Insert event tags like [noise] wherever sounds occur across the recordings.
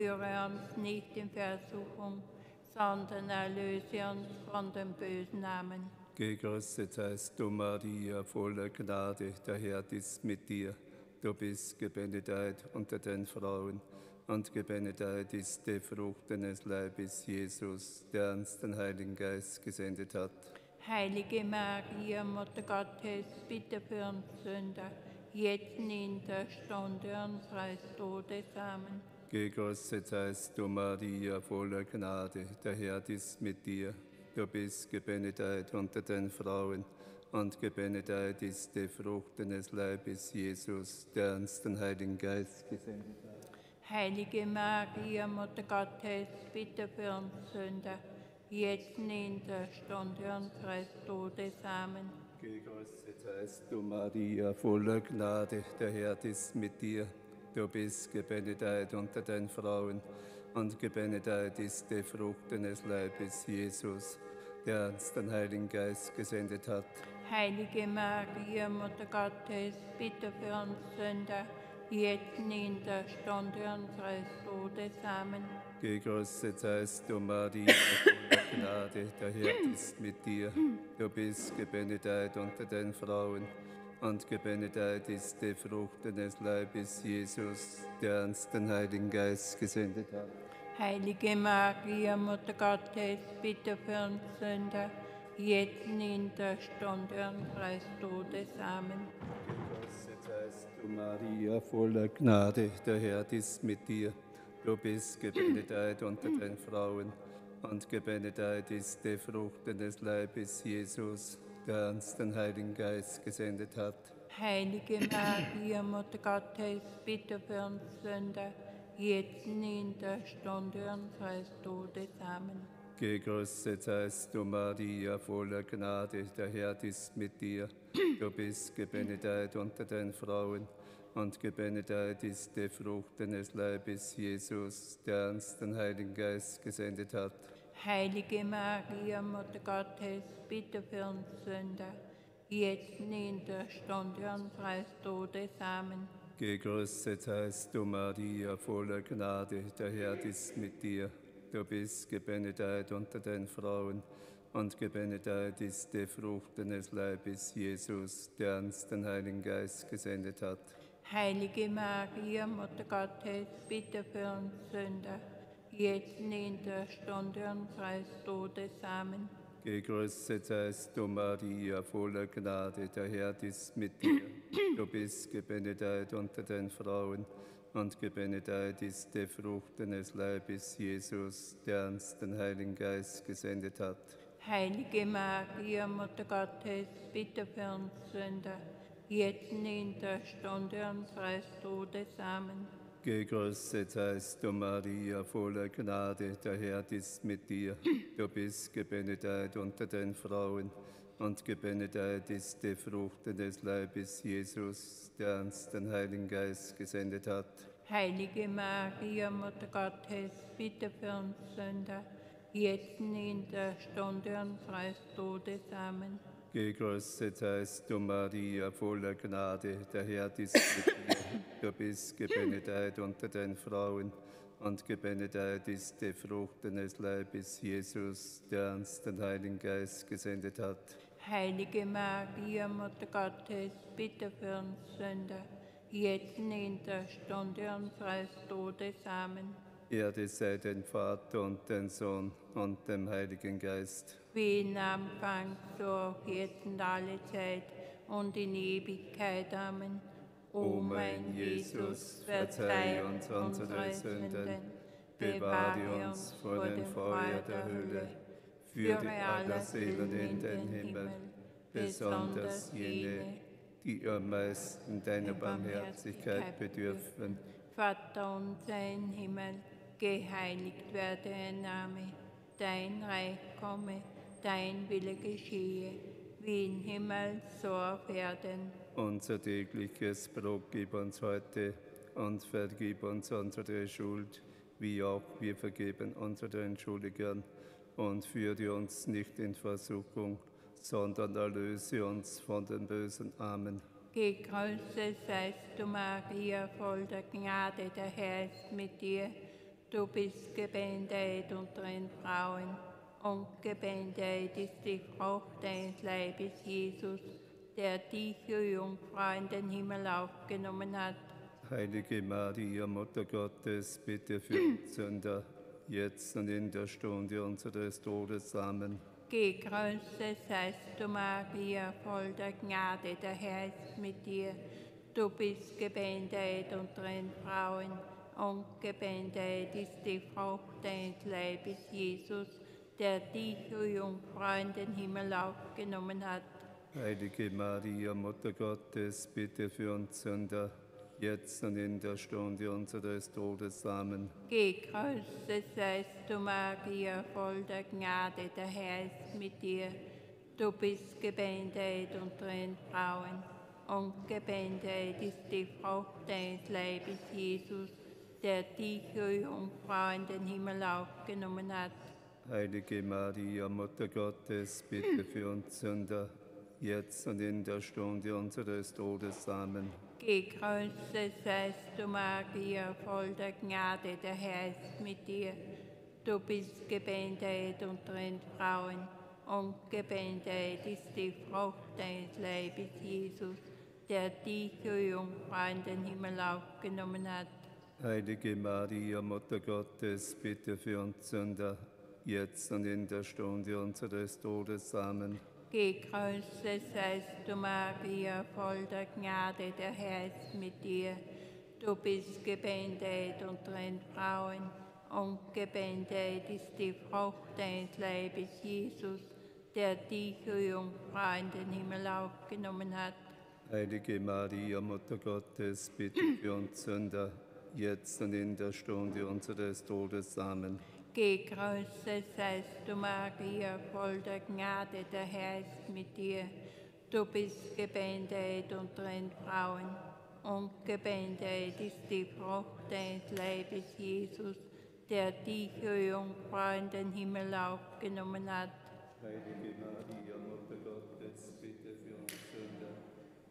Führe uns nicht in Versuchung, sondern erlöse uns von dem bösen Namen. Gegrüßet seist du, Maria, voller Gnade, der Herr ist mit dir. Du bist gebenedeit unter den Frauen, und gebenedeit ist die Frucht deines Leibes, Jesus, der uns den Heiligen Geist gesendet hat. Heilige Maria, Mutter Gottes, bitte für uns Sünder, jetzt in der Stunde unseres Todes. Amen. Gegrüßet seist du, Maria, voller Gnade, der Herr ist mit dir. Du bist gebenedeit unter den Frauen, und gebenedeit ist die Frucht deines Leibes, Jesus, der uns den Heiligen Geist gesendet hat. Heilige Maria, Mutter Gottes, bitte für uns Sünder, jetzt und in der Stunde unseres Todes. Amen. Gegrüßet seist du, Maria, voller Gnade, der Herr ist mit dir. Du bist gebenedeit unter den Frauen, und gebenedeit ist die Frucht deines Leibes, Jesus, der uns den Heiligen Geist gesendet hat. Heilige Maria, Mutter Gottes, bitte für uns Sünder, jetzt und in der Stunde unseres Todes. Amen. Gegrüßet seist du, Maria, voller Gnade, der Herr ist mit dir. Du bist gebenedeit unter den Frauen, und gebenedeit ist die Frucht deines Leibes, Jesus, der uns den Heiligen Geist gesendet hat. Heilige Maria, Mutter Gottes, bitte für uns Sünder, jetzt und in der Stunde unseres Todes. Amen. Gegrüßet seist du, Maria, voller Gnade, der Herr ist mit dir. Du bist gebenedeit unter den Frauen, und gebenedeit ist die Frucht deines Leibes, Jesus, der uns den Heiligen Geist gesendet hat. Heilige Maria, Mutter Gottes, bitte für uns Sünder, jetzt und in der Stunde unseres Todes. Amen. Gegrüßet seist du, Maria, voller Gnade, der Herr ist mit dir. Du bist gebenedeit unter den Frauen, und gebenedeit ist die Frucht deines Leibes, Jesus, der uns den Heiligen Geist gesendet hat. Heilige Maria, Mutter Gottes, bitte für uns Sünder, jetzt und in der Stunde unseres Todes. Amen. Gegrüßet seist du, Maria, voller Gnade, der Herr ist mit dir. Du bist gebenedeit unter den Frauen, und gebenedeit ist die Frucht deines Leibes, Jesus, der uns den Heiligen Geist gesendet hat. Heilige Maria, Mutter Gottes, bitte für uns Sünder, jetzt in der Stunde unseres Todes. Amen. Gegrüßet seist du, Maria, voller Gnade, der Herr ist mit dir. [clears throat] Du bist gebenedeit unter den Frauen, und gebenedeit ist die Frucht deines Leibes, Jesus, der uns den Heiligen Geist gesendet hat. Heilige Maria, Mutter Gottes, bitte für uns Sünder, jetzt in der Stunde unseres Todes. Amen. Gegrüßet seist du, Maria, voller Gnade, der Herr ist mit dir. Du bist gebenedeit unter den Frauen, und gebenedeit ist die Frucht deines Leibes, Jesus, der uns den Heiligen Geist gesendet hat. Heilige Maria, Mutter Gottes, bitte für uns Sünder, jetzt in der Stunde unseres Todes. Amen. Gegrüßet seist du, Maria, voller Gnade, der Herr ist mit dir. Du bist gebenedeit unter den Frauen, und gebenedeit ist die Frucht deines Leibes, Jesus, der uns den Heiligen Geist gesendet hat. Heilige Maria, Mutter Gottes, bitte für uns Sünder, jetzt und in der Stunde unseres Todes. Amen. Erde sei den Vater und den Sohn und dem Heiligen Geist. Wie in Anfang, so auch jetzt und alle Zeit und in Ewigkeit. Amen. O mein Jesus, verzeih uns unsere Sünden, bewahre uns vor dem Feuer der Hölle, führe alle Seelen in den Himmel, besonders jene, die am meisten deiner Barmherzigkeit bedürfen. Vater unser im Himmel, geheiligt werde dein Name, dein Reich komme, dein Wille geschehe, wie im Himmel, so auf Erden. Unser tägliches Brot gib uns heute und vergib uns unsere Schuld, wie auch wir vergeben unseren Schuldigern. Und führe uns nicht in Versuchung, sondern erlöse uns von dem Bösen. Amen. Gegrüßet seist du, Maria, voll der Gnade, der Herr ist mit dir. Du bist gebändigt unter den Frauen und gebändigt ist die Frucht deines Leibes, Jesus, der dich, Jungfrau, in den Himmel aufgenommen hat. Heilige Maria, Mutter Gottes, bitte für uns [clears throat] Sünder, jetzt und in der Stunde unseres Todes. Amen. Gegrüßet seist du, Maria, voll der Gnade, der Herr ist mit dir. Du bist gebändigt unter den Frauen und gebändigt ist die Frucht deines Leibes, Jesus, der dich, o Jungfrau, in den Himmel aufgenommen hat. Heilige Maria, Mutter Gottes, bitte für uns Sünder, jetzt und in der Stunde unseres Todes. Amen. Gegrüßet seist du, Maria, voll der Gnade, der Herr ist mit dir. Du bist gebändigt unter den Frauen und gebändigt ist die Frucht deines Leibes, Jesus, der dich, o Jungfrau, in den Himmel aufgenommen hat. Heilige Maria, Mutter Gottes, bitte [clears throat] für uns Sünder, jetzt und in der Stunde unseres Todes. Amen. Gegrüßet seist du, Maria, voll der Gnade, der Herr ist mit dir. Du bist gebändigt unter den Frauen und gebändigt ist die Frucht deines Leibes, Jesus, der dich, o Jungfrau, in den Himmel aufgenommen hat. Heilige Maria, Mutter Gottes, bitte für uns Sünder, jetzt und in der Stunde unseres Todes. Amen. Gegrüßet seist du, Maria, voll der Gnade, der Herr ist mit dir. Du bist gebändigt unter den Frauen und gebändigt ist die Frucht deines Leibes, Jesus, der dich, o Jungfrau, in den Himmel aufgenommen hat. Heilige Maria, Mutter Gottes, bitte für uns Sünder, jetzt und in der Stunde unseres Todes. Amen. Gegrüßet seist du, Maria, voll der Gnade, der Herr ist mit dir. Du bist gebändigt unter den Frauen und gebändigt ist die Frucht deines Leibes, Jesus, der dich, o Jungfrau, in den Himmel aufgenommen hat. Heilige Maria, Mutter Gottes, bitte für uns Sünder,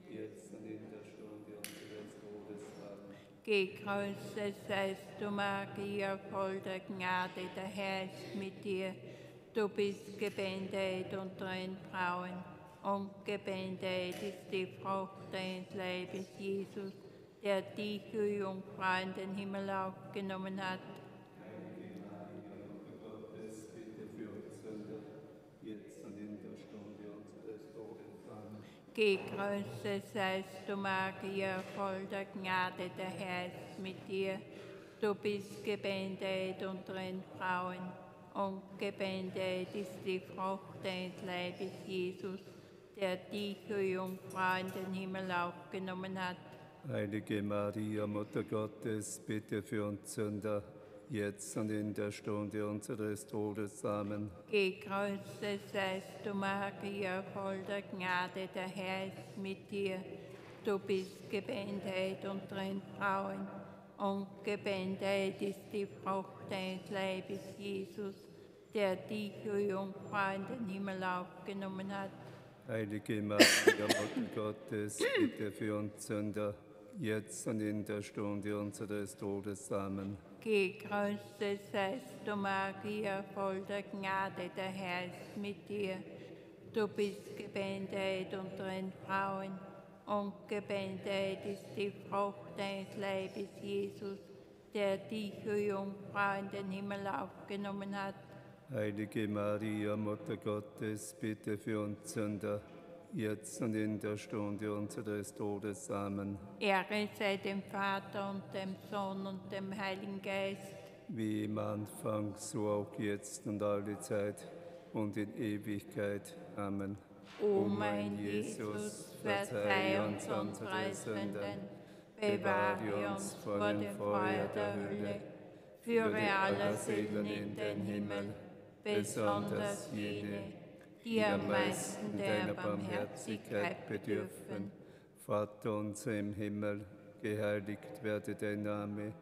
jetzt und in der Stunde unseres Todes. Gegrüßet seist du, Maria, voll der Gnade, der Herr ist mit dir. Du bist gebändigt unter den Frauen und gebändigt ist die Frucht deines Leibes, Jesus, der dich, o Jungfrau, in den Himmel aufgenommen hat. Gottes, bitte für uns Sünder, jetzt und in der Stunde unseres Todes. Amen. Gegrüßet seist du, Maria, voll der Gnade, der Herr ist mit dir. Du bist gebändigt unter den Frauen und gebändigt ist die Frucht deines Leibes, Jesus, der dich, o Jungfrau, in den Himmel aufgenommen hat. Heilige Maria, Mutter Gottes, bitte für uns Sünder, jetzt und in der Stunde unseres Todes. Amen. Gegrüßet seist du, Maria, voll der Gnade, der Herr ist mit dir. Du bist gebändigt unter den Frauen und gebändigt ist die Frucht deines Leibes, Jesus, der dich, o Jungfrau, in den Himmel aufgenommen hat. Heilige Maria, Mutter Gottes, bitte für uns Sünder, jetzt und in der Stunde unseres Todes. Amen. Gegrüßet seist du, Maria, voll der Gnade, der Herr ist mit dir. Du bist gebändigt unter den Frauen und gebändigt ist die Frucht deines Leibes, Jesus, der dich, o Jungfrau, in den Himmel aufgenommen hat. Heilige Maria, Mutter Gottes, bitte für uns Sünder, jetzt und in der Stunde unseres Todes. Amen. Ehre sei dem Vater und dem Sohn und dem Heiligen Geist. Wie im Anfang, so auch jetzt und alle Zeit und in Ewigkeit. Amen. O mein Jesus, verzeih uns unsere Sünden, bewahre uns vor dem Feuer der Hölle, führe alle Seelen in den Himmel, besonders jene, die am meisten der Barmherzigkeit bedürfen. Vater unser im Himmel, geheiligt werde dein Name,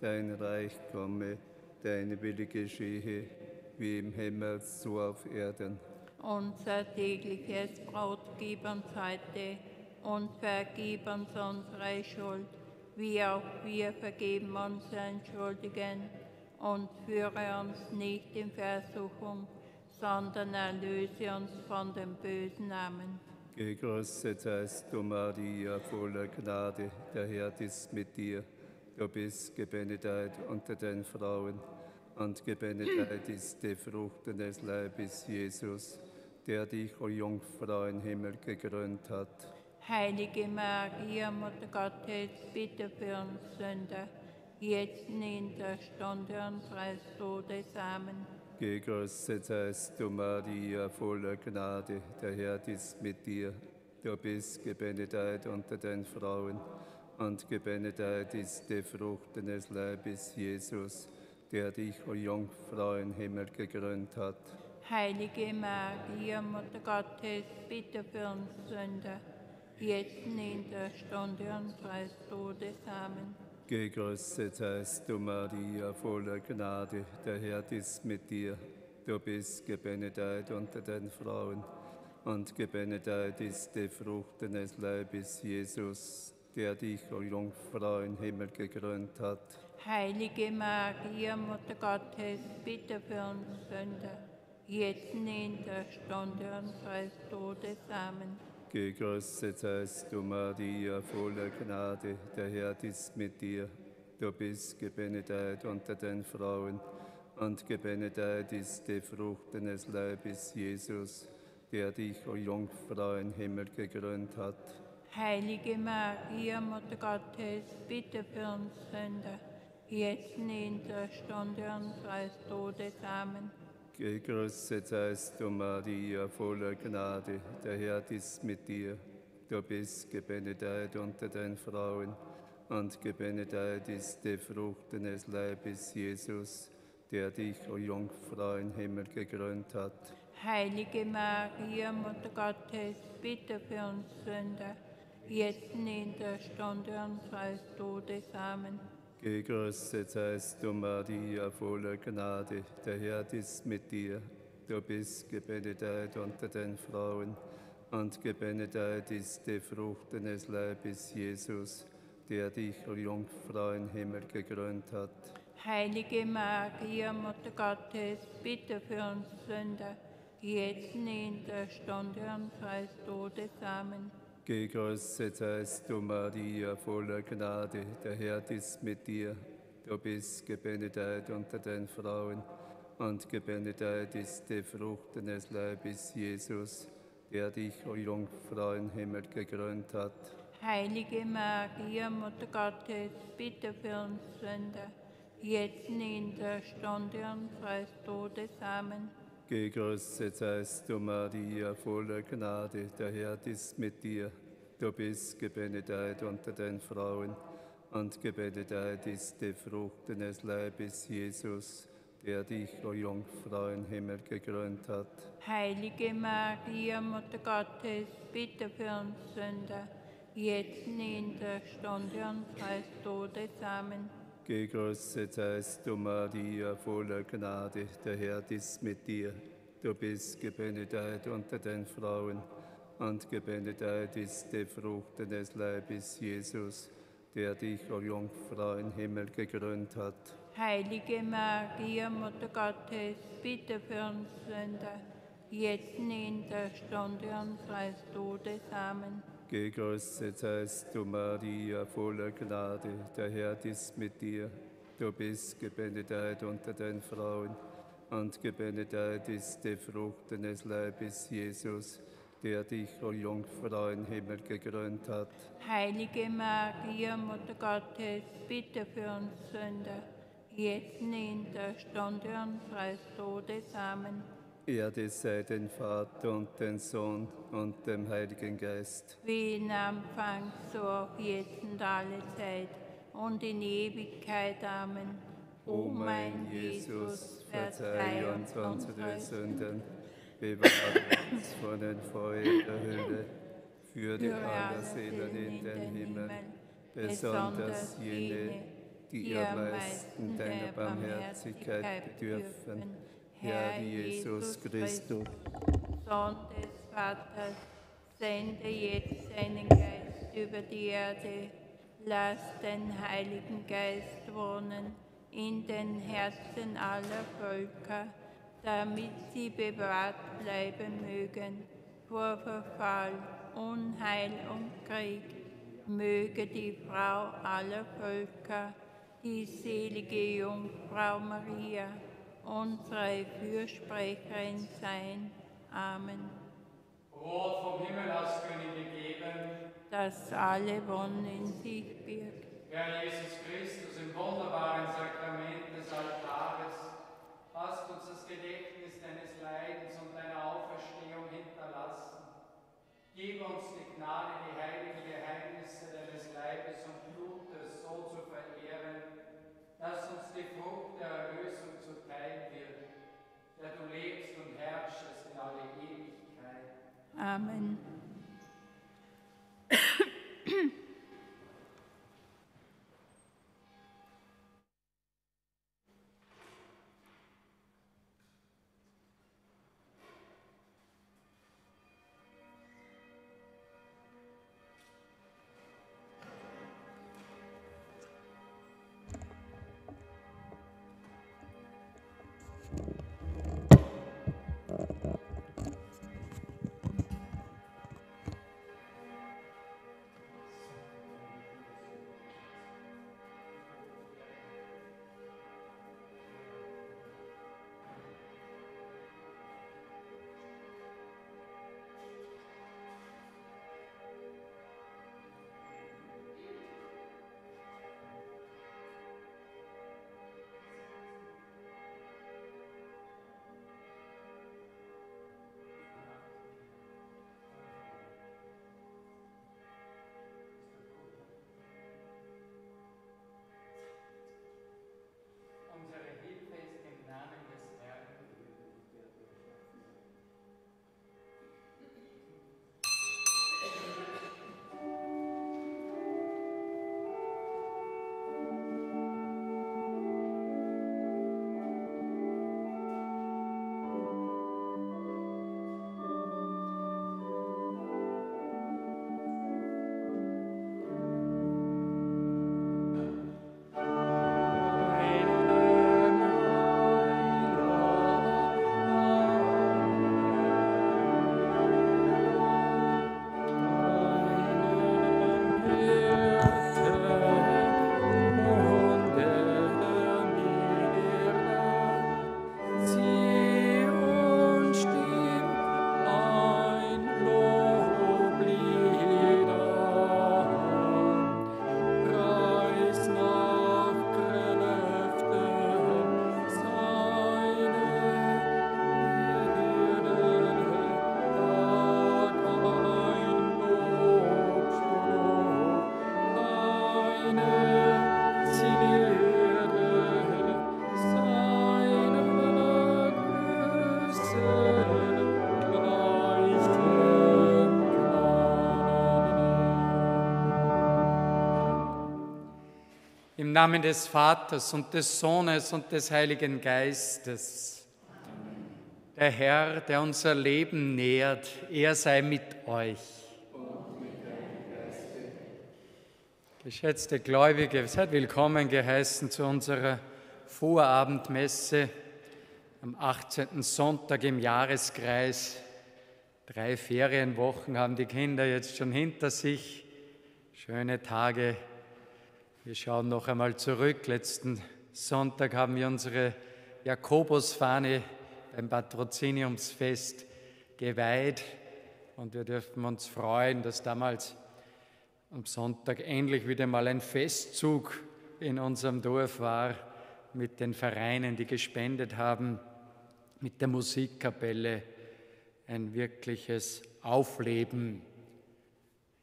dein Reich komme, deine Wille geschehe, wie im Himmel, so auf Erden. Unser tägliches Brot gib uns heute und vergib uns unsere Schuld, wie auch wir vergeben unseren Schuldigen. und führe uns nicht in Versuchung, sondern erlöse uns von dem bösen Namen. Gegrüßet seist du, Maria, voller Gnade, der Herr ist mit dir. Du bist gebenedeit unter den Frauen, und gebenedeit ist die Frucht deines Leibes, Jesus, der dich, o Jungfrau, in Himmel gekrönt hat. Heilige Maria, Mutter Gottes, bitte für uns Sünder, jetzt und in der Stunde unseres Todes. Amen. Gegrüßet seist du, Maria, voller Gnade, der Herr ist mit dir. Du bist gebenedeit unter den Frauen, und gebenedeit ist die Frucht deines Leibes, Jesus, der dich, o Jungfrau, in Himmel gekrönt hat. Heilige Maria, Mutter Gottes, bitte für uns Sünder, jetzt in der Stunde unseres Todes. Amen. Gegrüßet seist du, Maria, voller Gnade, der Herr ist mit dir. Du bist gebenedeit unter den Frauen, und gebenedeit ist die Frucht deines Leibes, Jesus, der dich, o Jungfrau, in Himmel gekrönt hat. Heilige Maria, Mutter Gottes, bitte für uns Sünder, jetzt in der Stunde unseres Todes. Amen. Gegrüßet seist du, Maria, voller Gnade, der Herr ist mit dir. Du bist gebenedeit unter den Frauen, und gebenedeit ist die Frucht deines Leibes, Jesus, der dich, o Jungfrau, in Himmel gekrönt hat. Heilige Maria, Mutter Gottes, bitte für uns Sünder, jetzt und in der Stunde unseres Todes. Amen. Gegrüßet seist du, Maria, voller Gnade, der Herr ist mit dir. Du bist gebenedeit unter den Frauen, und gebenedeit ist die Frucht deines Leibes, Jesus, der dich, o Jungfrau, in Himmel gekrönt hat. Heilige Maria, Mutter Gottes, bitte für uns Sünder, jetzt in der Stunde unseres Todes. Amen. Gegrüßet seist du, Maria, voller Gnade, der Herr ist mit dir. Du bist gebenedeit unter den Frauen, und gebenedeit ist die Frucht deines Leibes, Jesus, der dich, Jungfrau, in Himmel gekrönt hat. Heilige Maria, Mutter Gottes, bitte für uns Sünder, jetzt in der Stunde unseres Todes. Amen. Gegrüßet seist du, Maria, voller Gnade, der Herr ist mit dir. Du bist gebenedeit unter den Frauen, und gebenedeit ist die Frucht deines Leibes, Jesus, der dich, o Jungfrau, in Himmel gekrönt hat. Heilige Maria, Mutter Gottes, bitte für uns Sünder, jetzt in der Stunde unseres Todes. Amen. Gegrüßet seist du, Maria, voller Gnade, der Herr ist mit dir. Du bist gebenedeit unter den Frauen, und gebenedeit ist die Frucht deines Leibes, Jesus, der dich, o Jungfrau, in Himmel gekrönt hat. Heilige Maria, Mutter Gottes, bitte für uns Sünder, jetzt und in der Stunde unseres Todes. Amen. Gegrüßet seist du, Maria, voller Gnade, der Herr ist mit dir. Du bist gebenedeit unter den Frauen, und gebenedeit ist die Frucht deines Leibes, Jesus, der dich, o Jungfrau, in Himmel gekrönt hat. Heilige Maria, Mutter Gottes, bitte für uns Sünder, jetzt in der Stunde unseres Todes. Amen. Gegrüßet seist du, Maria, voller Gnade, der Herr ist mit dir. Du bist gebenedeit unter den Frauen, und gebenedeit ist die Frucht deines Leibes, Jesus, der dich, o Jungfrau, in Himmel gekrönt hat. Heilige Maria, Mutter Gottes, bitte für uns Sünder, jetzt in der Stunde unseres Todes. Amen. Erde sei den Vater und den Sohn und dem Heiligen Geist. Wie in Anfang, so auch jetzt und alle Zeit und in Ewigkeit. Amen. O mein Jesus, verzeih uns unsere Sünden, bewahre uns vor den Feuer der Hölle, Führe alle Seelen in den Himmel, besonders jene, die am meisten deiner Barmherzigkeit bedürfen. Herr Jesus Christus, Sohn des Vaters, sende jetzt deinen Geist über die Erde, lass den Heiligen Geist wohnen in den Herzen aller Völker, damit sie bewahrt bleiben mögen vor Verfall, Unheil und Krieg. Möge die Frau aller Völker, die selige Jungfrau Maria, unsere Fürsprecherin sein. Amen. Brot vom Himmel aus können wir geben, das alle Wonnen in sich birgt. Herr Jesus Christus, im wunderbaren Sakrament des Altares, hast uns das Gedächtnis deines Leidens und deiner Auferstehung hinterlassen. Gib uns die Gnade, die heiligen Geheimnisse deines Leibes und Blutes so zu verehren, dass uns die Frucht der Erlösung zuteil wird, der du lebst und herrschest in alle Ewigkeit. Amen. Namen des Vaters und des Sohnes und des Heiligen Geistes. Der Herr, der unser Leben nährt, er sei mit euch. Geschätzte Gläubige, seid willkommen geheißen zu unserer Vorabendmesse am 18. Sonntag im Jahreskreis. Drei Ferienwochen haben die Kinder jetzt schon hinter sich. Schöne Tage wir schauen noch einmal zurück. Letzten Sonntag haben wir unsere Jakobusfahne beim Patroziniumsfest geweiht und wir dürfen uns freuen, dass damals am Sonntag endlich wieder mal ein Festzug in unserem Dorf war mit den Vereinen, die gespendet haben, mit der Musikkapelle. Ein wirkliches Aufleben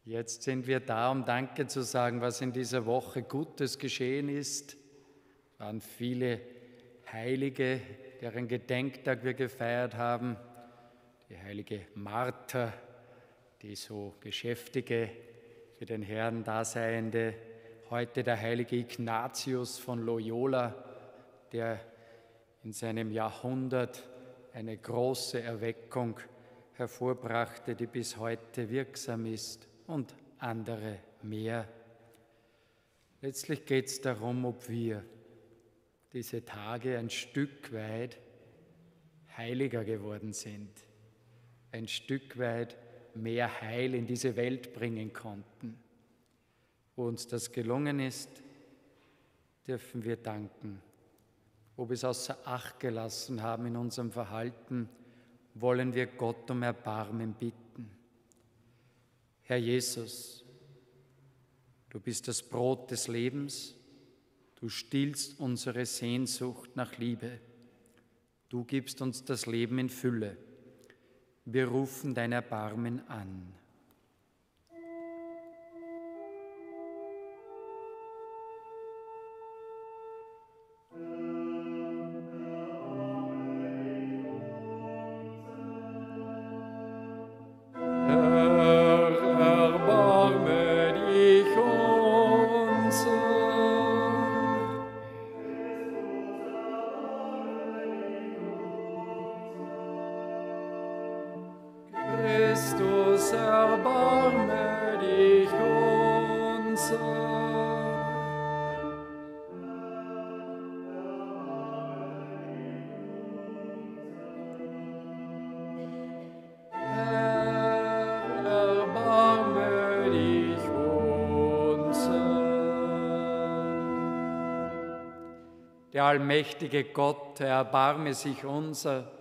Jetzt sind wir da, um Danke zu sagen, was in dieser Woche Gutes geschehen ist. Es waren viele Heilige, deren Gedenktag wir gefeiert haben. Die heilige Martha, die so Geschäftige für den Herrn Daseiende. Heute der heilige Ignatius von Loyola, der in seinem Jahrhundert eine große Erweckung hervorbrachte, die bis heute wirksam ist und andere mehr. Letztlich geht es darum, ob wir diese Tage ein Stück weit heiliger geworden sind, ein Stück weit mehr Heil in diese Welt bringen konnten. Wo uns das gelungen ist, dürfen wir danken. Ob wir es außer Acht gelassen haben in unserem Verhalten, wollen wir Gott um Erbarmen bitten. Herr Jesus, du bist das Brot des Lebens, du stillst unsere Sehnsucht nach Liebe, du gibst uns das Leben in Fülle. Wir rufen dein Erbarmen an. Der allmächtige Gott, er erbarme sich unser,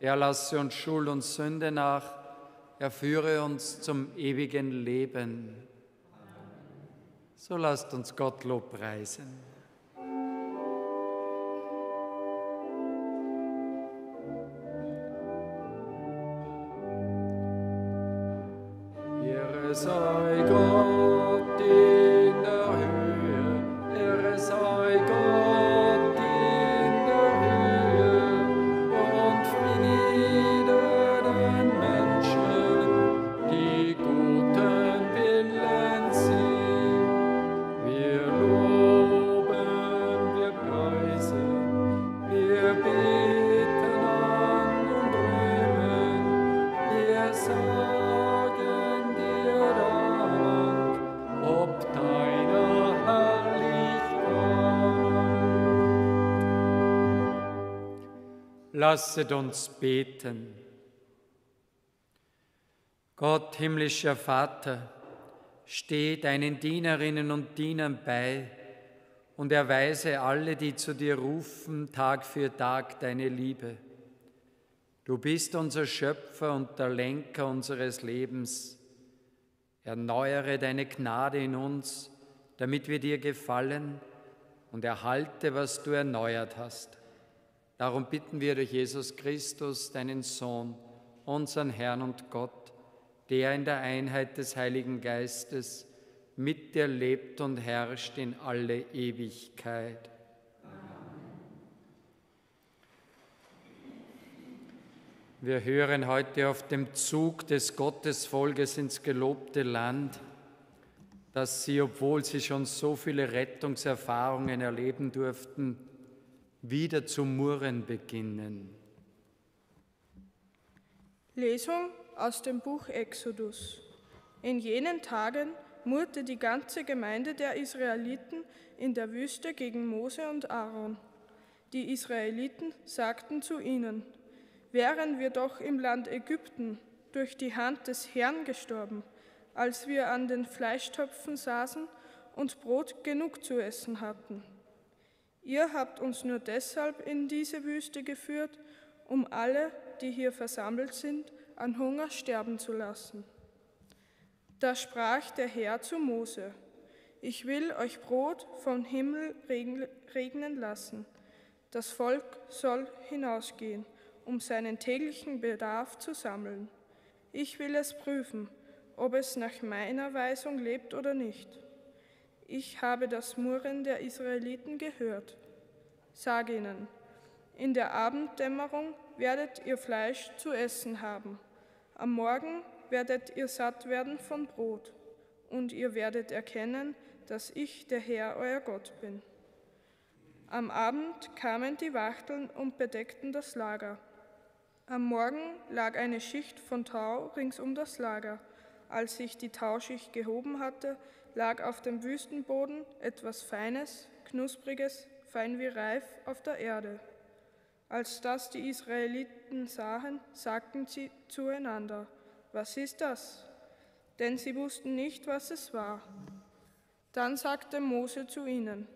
er lasse uns Schuld und Sünde nach, er führe uns zum ewigen Leben. So lasst uns Gott Lob preisen. Lasset uns beten. Gott, himmlischer Vater, steh deinen Dienerinnen und Dienern bei und erweise alle, die zu dir rufen, Tag für Tag deine Liebe. Du bist unser Schöpfer und der Lenker unseres Lebens. Erneuere deine Gnade in uns, damit wir dir gefallen und erhalte, was du erneuert hast. Darum bitten wir durch Jesus Christus, deinen Sohn, unseren Herrn und Gott, der in der Einheit des Heiligen Geistes mit dir lebt und herrscht in alle Ewigkeit. Wir hören heute auf dem Zug des Gottesvolkes ins gelobte Land, dass sie, obwohl sie schon so viele Rettungserfahrungen erleben durften, wieder zu murren beginnen. Lesung aus dem Buch Exodus. In jenen Tagen murrte die ganze Gemeinde der Israeliten in der Wüste gegen Mose und Aaron. Die Israeliten sagten zu ihnen, wären wir doch im Land Ägypten durch die Hand des Herrn gestorben, als wir an den Fleischtöpfen saßen und Brot genug zu essen hatten. Ihr habt uns nur deshalb in diese Wüste geführt, um alle, die hier versammelt sind, an Hunger sterben zu lassen. Da sprach der Herr zu Mose, ich will euch Brot vom Himmel regnen lassen. Das Volk soll hinausgehen, um seinen täglichen Bedarf zu sammeln. Ich will es prüfen, ob es nach meiner Weisung lebt oder nicht. Ich habe das Murren der Israeliten gehört. Sag ihnen, in der Abenddämmerung werdet ihr Fleisch zu essen haben. Am Morgen werdet ihr satt werden von Brot, und ihr werdet erkennen, dass ich der Herr euer Gott bin. Am Abend kamen die Wachteln und bedeckten das Lager. Am Morgen lag eine Schicht von Tau rings um das Lager. Als sich die Tauschicht gehoben hatte, lag auf dem Wüstenboden etwas Feines, Knuspriges, fein wie reif auf der Erde. Als das die Israeliten sahen, sagten sie zueinander, was ist das? Denn sie wussten nicht, was es war. Dann sagte Mose zu ihnen,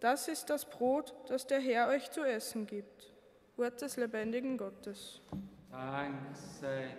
das ist das Brot, das der Herr euch zu essen gibt. Wort des lebendigen Gottes. Dank sei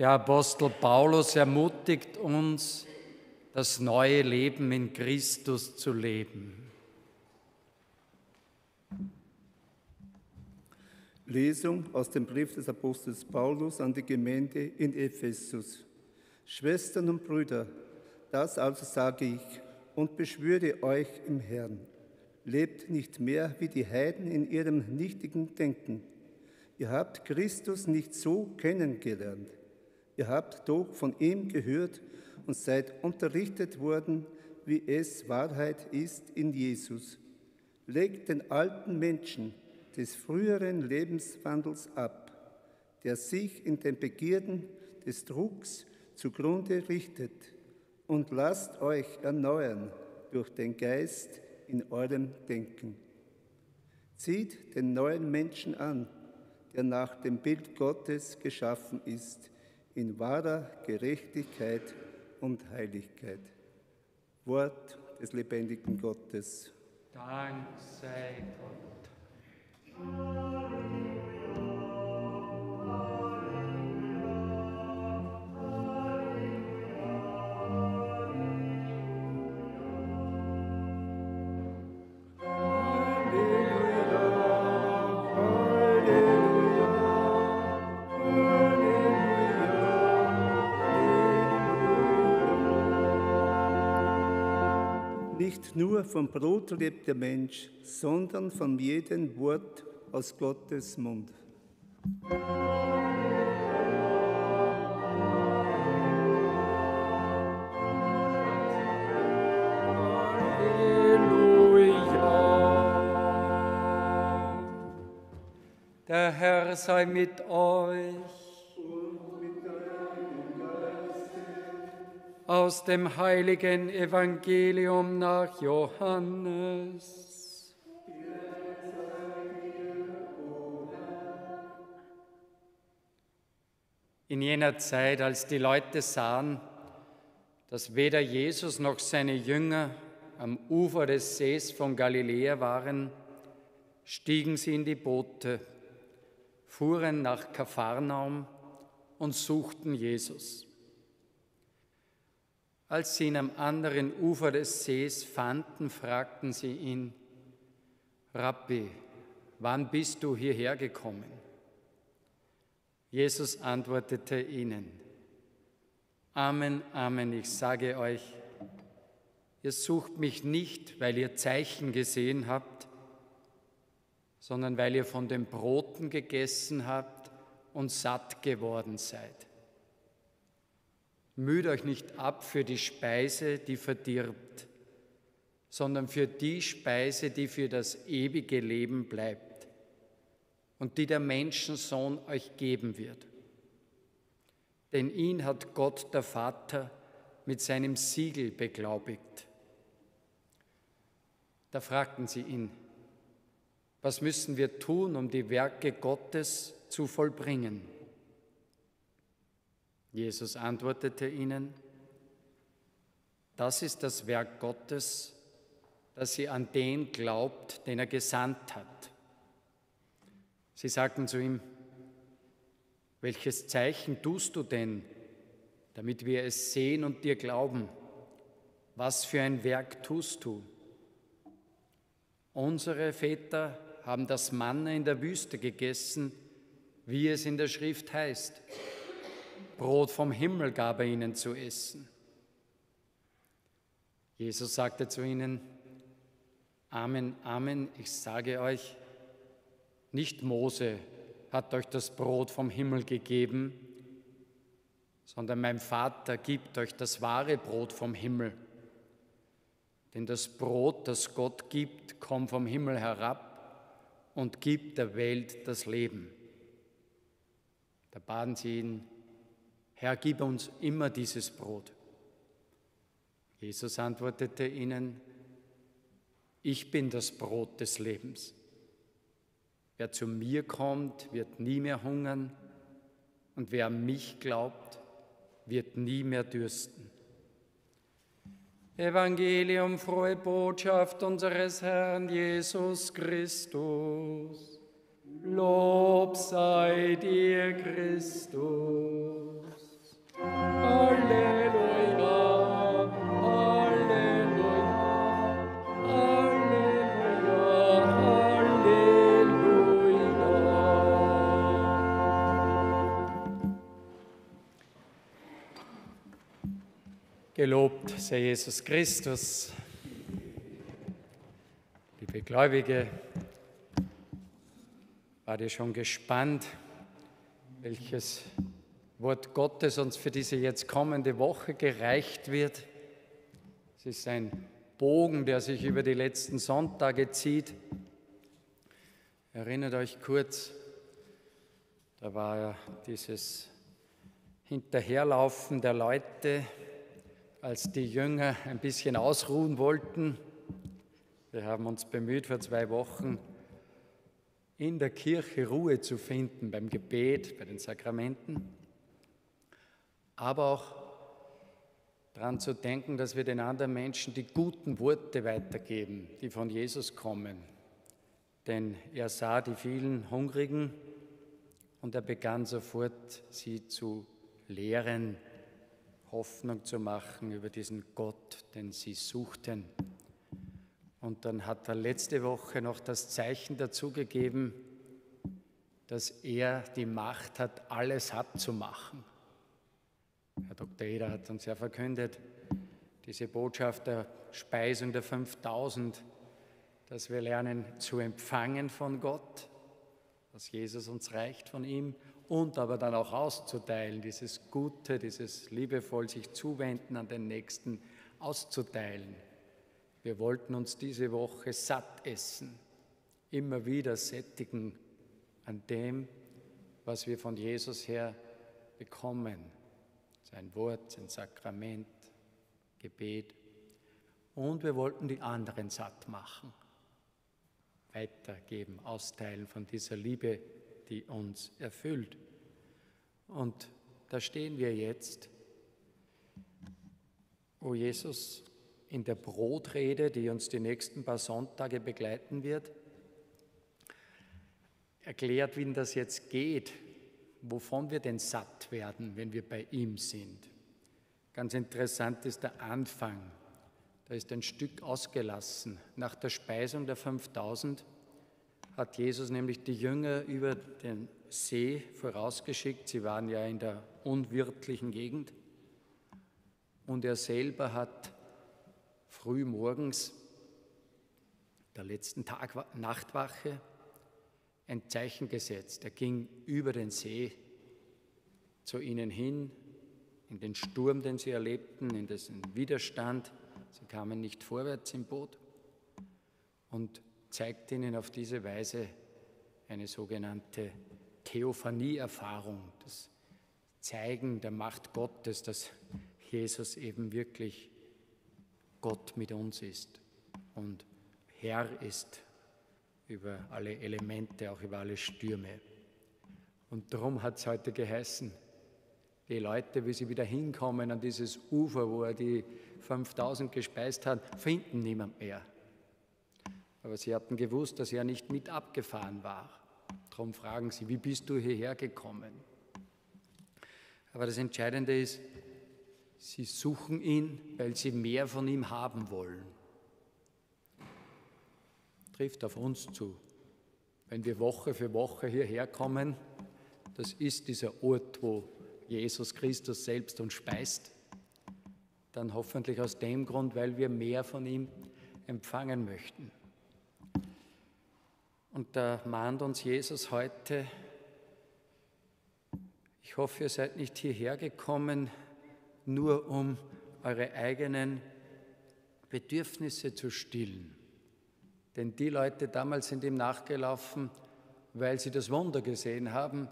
Der Apostel Paulus ermutigt uns, das neue Leben in Christus zu leben. Lesung aus dem Brief des Apostels Paulus an die Gemeinde in Ephesus. Schwestern und Brüder, das also sage ich und beschwöre euch im Herrn. Lebt nicht mehr wie die Heiden in ihrem nichtigen Denken. Ihr habt Christus nicht so kennengelernt. Ihr habt doch von ihm gehört und seid unterrichtet worden, wie es Wahrheit ist in Jesus. Legt den alten Menschen des früheren Lebenswandels ab, der sich in den Begierden des Drucks zugrunde richtet, und lasst euch erneuern durch den Geist in eurem Denken. Zieht den neuen Menschen an, der nach dem Bild Gottes geschaffen ist in wahrer Gerechtigkeit und Heiligkeit. Wort des lebendigen Gottes. Dank sei Gott. Nur vom Brot lebt der Mensch, sondern von jedem Wort aus Gottes Mund. Der Herr sei mit euch. Aus dem heiligen Evangelium nach Johannes. In jener Zeit, als die Leute sahen, dass weder Jesus noch seine Jünger am Ufer des Sees von Galiläa waren, stiegen sie in die Boote, fuhren nach Kapharnaum und suchten Jesus. Als sie ihn am anderen Ufer des Sees fanden, fragten sie ihn, Rabbi, wann bist du hierher gekommen? Jesus antwortete ihnen, Amen, Amen, ich sage euch, ihr sucht mich nicht, weil ihr Zeichen gesehen habt, sondern weil ihr von den Broten gegessen habt und satt geworden seid. Müht euch nicht ab für die Speise, die verdirbt, sondern für die Speise, die für das ewige Leben bleibt und die der Menschensohn euch geben wird. Denn ihn hat Gott der Vater mit seinem Siegel beglaubigt. Da fragten sie ihn, was müssen wir tun, um die Werke Gottes zu vollbringen? Jesus antwortete ihnen, das ist das Werk Gottes, dass sie an den glaubt, den er gesandt hat. Sie sagten zu ihm, welches Zeichen tust du denn, damit wir es sehen und dir glauben? Was für ein Werk tust du? Unsere Väter haben das Manna in der Wüste gegessen, wie es in der Schrift heißt. Brot vom Himmel gab er ihnen zu essen. Jesus sagte zu ihnen, Amen, Amen, ich sage euch, nicht Mose hat euch das Brot vom Himmel gegeben, sondern mein Vater gibt euch das wahre Brot vom Himmel. Denn das Brot, das Gott gibt, kommt vom Himmel herab und gibt der Welt das Leben. Da baten sie ihn, Herr, gib uns immer dieses Brot. Jesus antwortete ihnen, ich bin das Brot des Lebens. Wer zu mir kommt, wird nie mehr hungern und wer an mich glaubt, wird nie mehr dürsten. Evangelium, frohe Botschaft unseres Herrn Jesus Christus. Lob sei dir, Christus. Gelobt sei Jesus Christus. Liebe Gläubige, war ihr schon gespannt, welches Wort Gottes uns für diese jetzt kommende Woche gereicht wird. Es ist ein Bogen, der sich über die letzten Sonntage zieht. Erinnert euch kurz, da war ja dieses Hinterherlaufen der Leute, als die Jünger ein bisschen ausruhen wollten. Wir haben uns bemüht, vor zwei Wochen in der Kirche Ruhe zu finden beim Gebet, bei den Sakramenten, aber auch daran zu denken, dass wir den anderen Menschen die guten Worte weitergeben, die von Jesus kommen. Denn er sah die vielen Hungrigen und er begann sofort, sie zu lehren Hoffnung zu machen über diesen Gott, den sie suchten. Und dann hat er letzte Woche noch das Zeichen dazu gegeben, dass er die Macht hat, alles abzumachen. Herr Dr. Eder hat uns ja verkündet, diese Botschaft der Speisung der 5000, dass wir lernen zu empfangen von Gott, dass Jesus uns reicht von ihm und aber dann auch auszuteilen, dieses Gute, dieses liebevoll sich zuwenden an den Nächsten auszuteilen. Wir wollten uns diese Woche satt essen, immer wieder sättigen an dem, was wir von Jesus her bekommen. Sein Wort, sein Sakrament, Gebet. Und wir wollten die anderen satt machen, weitergeben, austeilen von dieser Liebe, die uns erfüllt. Und da stehen wir jetzt, wo Jesus in der Brotrede, die uns die nächsten paar Sonntage begleiten wird, erklärt, wie das jetzt geht, wovon wir denn satt werden, wenn wir bei ihm sind. Ganz interessant ist der Anfang. Da ist ein Stück ausgelassen. Nach der Speisung der 5000 hat Jesus nämlich die Jünger über den See vorausgeschickt. Sie waren ja in der unwirtlichen Gegend. Und er selber hat früh morgens der letzten Tag, Nachtwache ein Zeichen gesetzt. Er ging über den See zu ihnen hin, in den Sturm, den sie erlebten, in dessen Widerstand. Sie kamen nicht vorwärts im Boot und zeigt ihnen auf diese Weise eine sogenannte Theophanie-Erfahrung, das Zeigen der Macht Gottes, dass Jesus eben wirklich Gott mit uns ist und Herr ist über alle Elemente, auch über alle Stürme. Und darum hat es heute geheißen, die Leute, wie sie wieder hinkommen an dieses Ufer, wo er die 5000 gespeist hat, finden niemand mehr. Aber sie hatten gewusst, dass er nicht mit abgefahren war. Darum fragen sie, wie bist du hierher gekommen? Aber das Entscheidende ist, sie suchen ihn, weil sie mehr von ihm haben wollen trifft auf uns zu. Wenn wir Woche für Woche hierher kommen, das ist dieser Ort, wo Jesus Christus selbst uns speist, dann hoffentlich aus dem Grund, weil wir mehr von ihm empfangen möchten. Und da mahnt uns Jesus heute, ich hoffe, ihr seid nicht hierher gekommen, nur um eure eigenen Bedürfnisse zu stillen denn die Leute damals sind ihm nachgelaufen, weil sie das Wunder gesehen haben,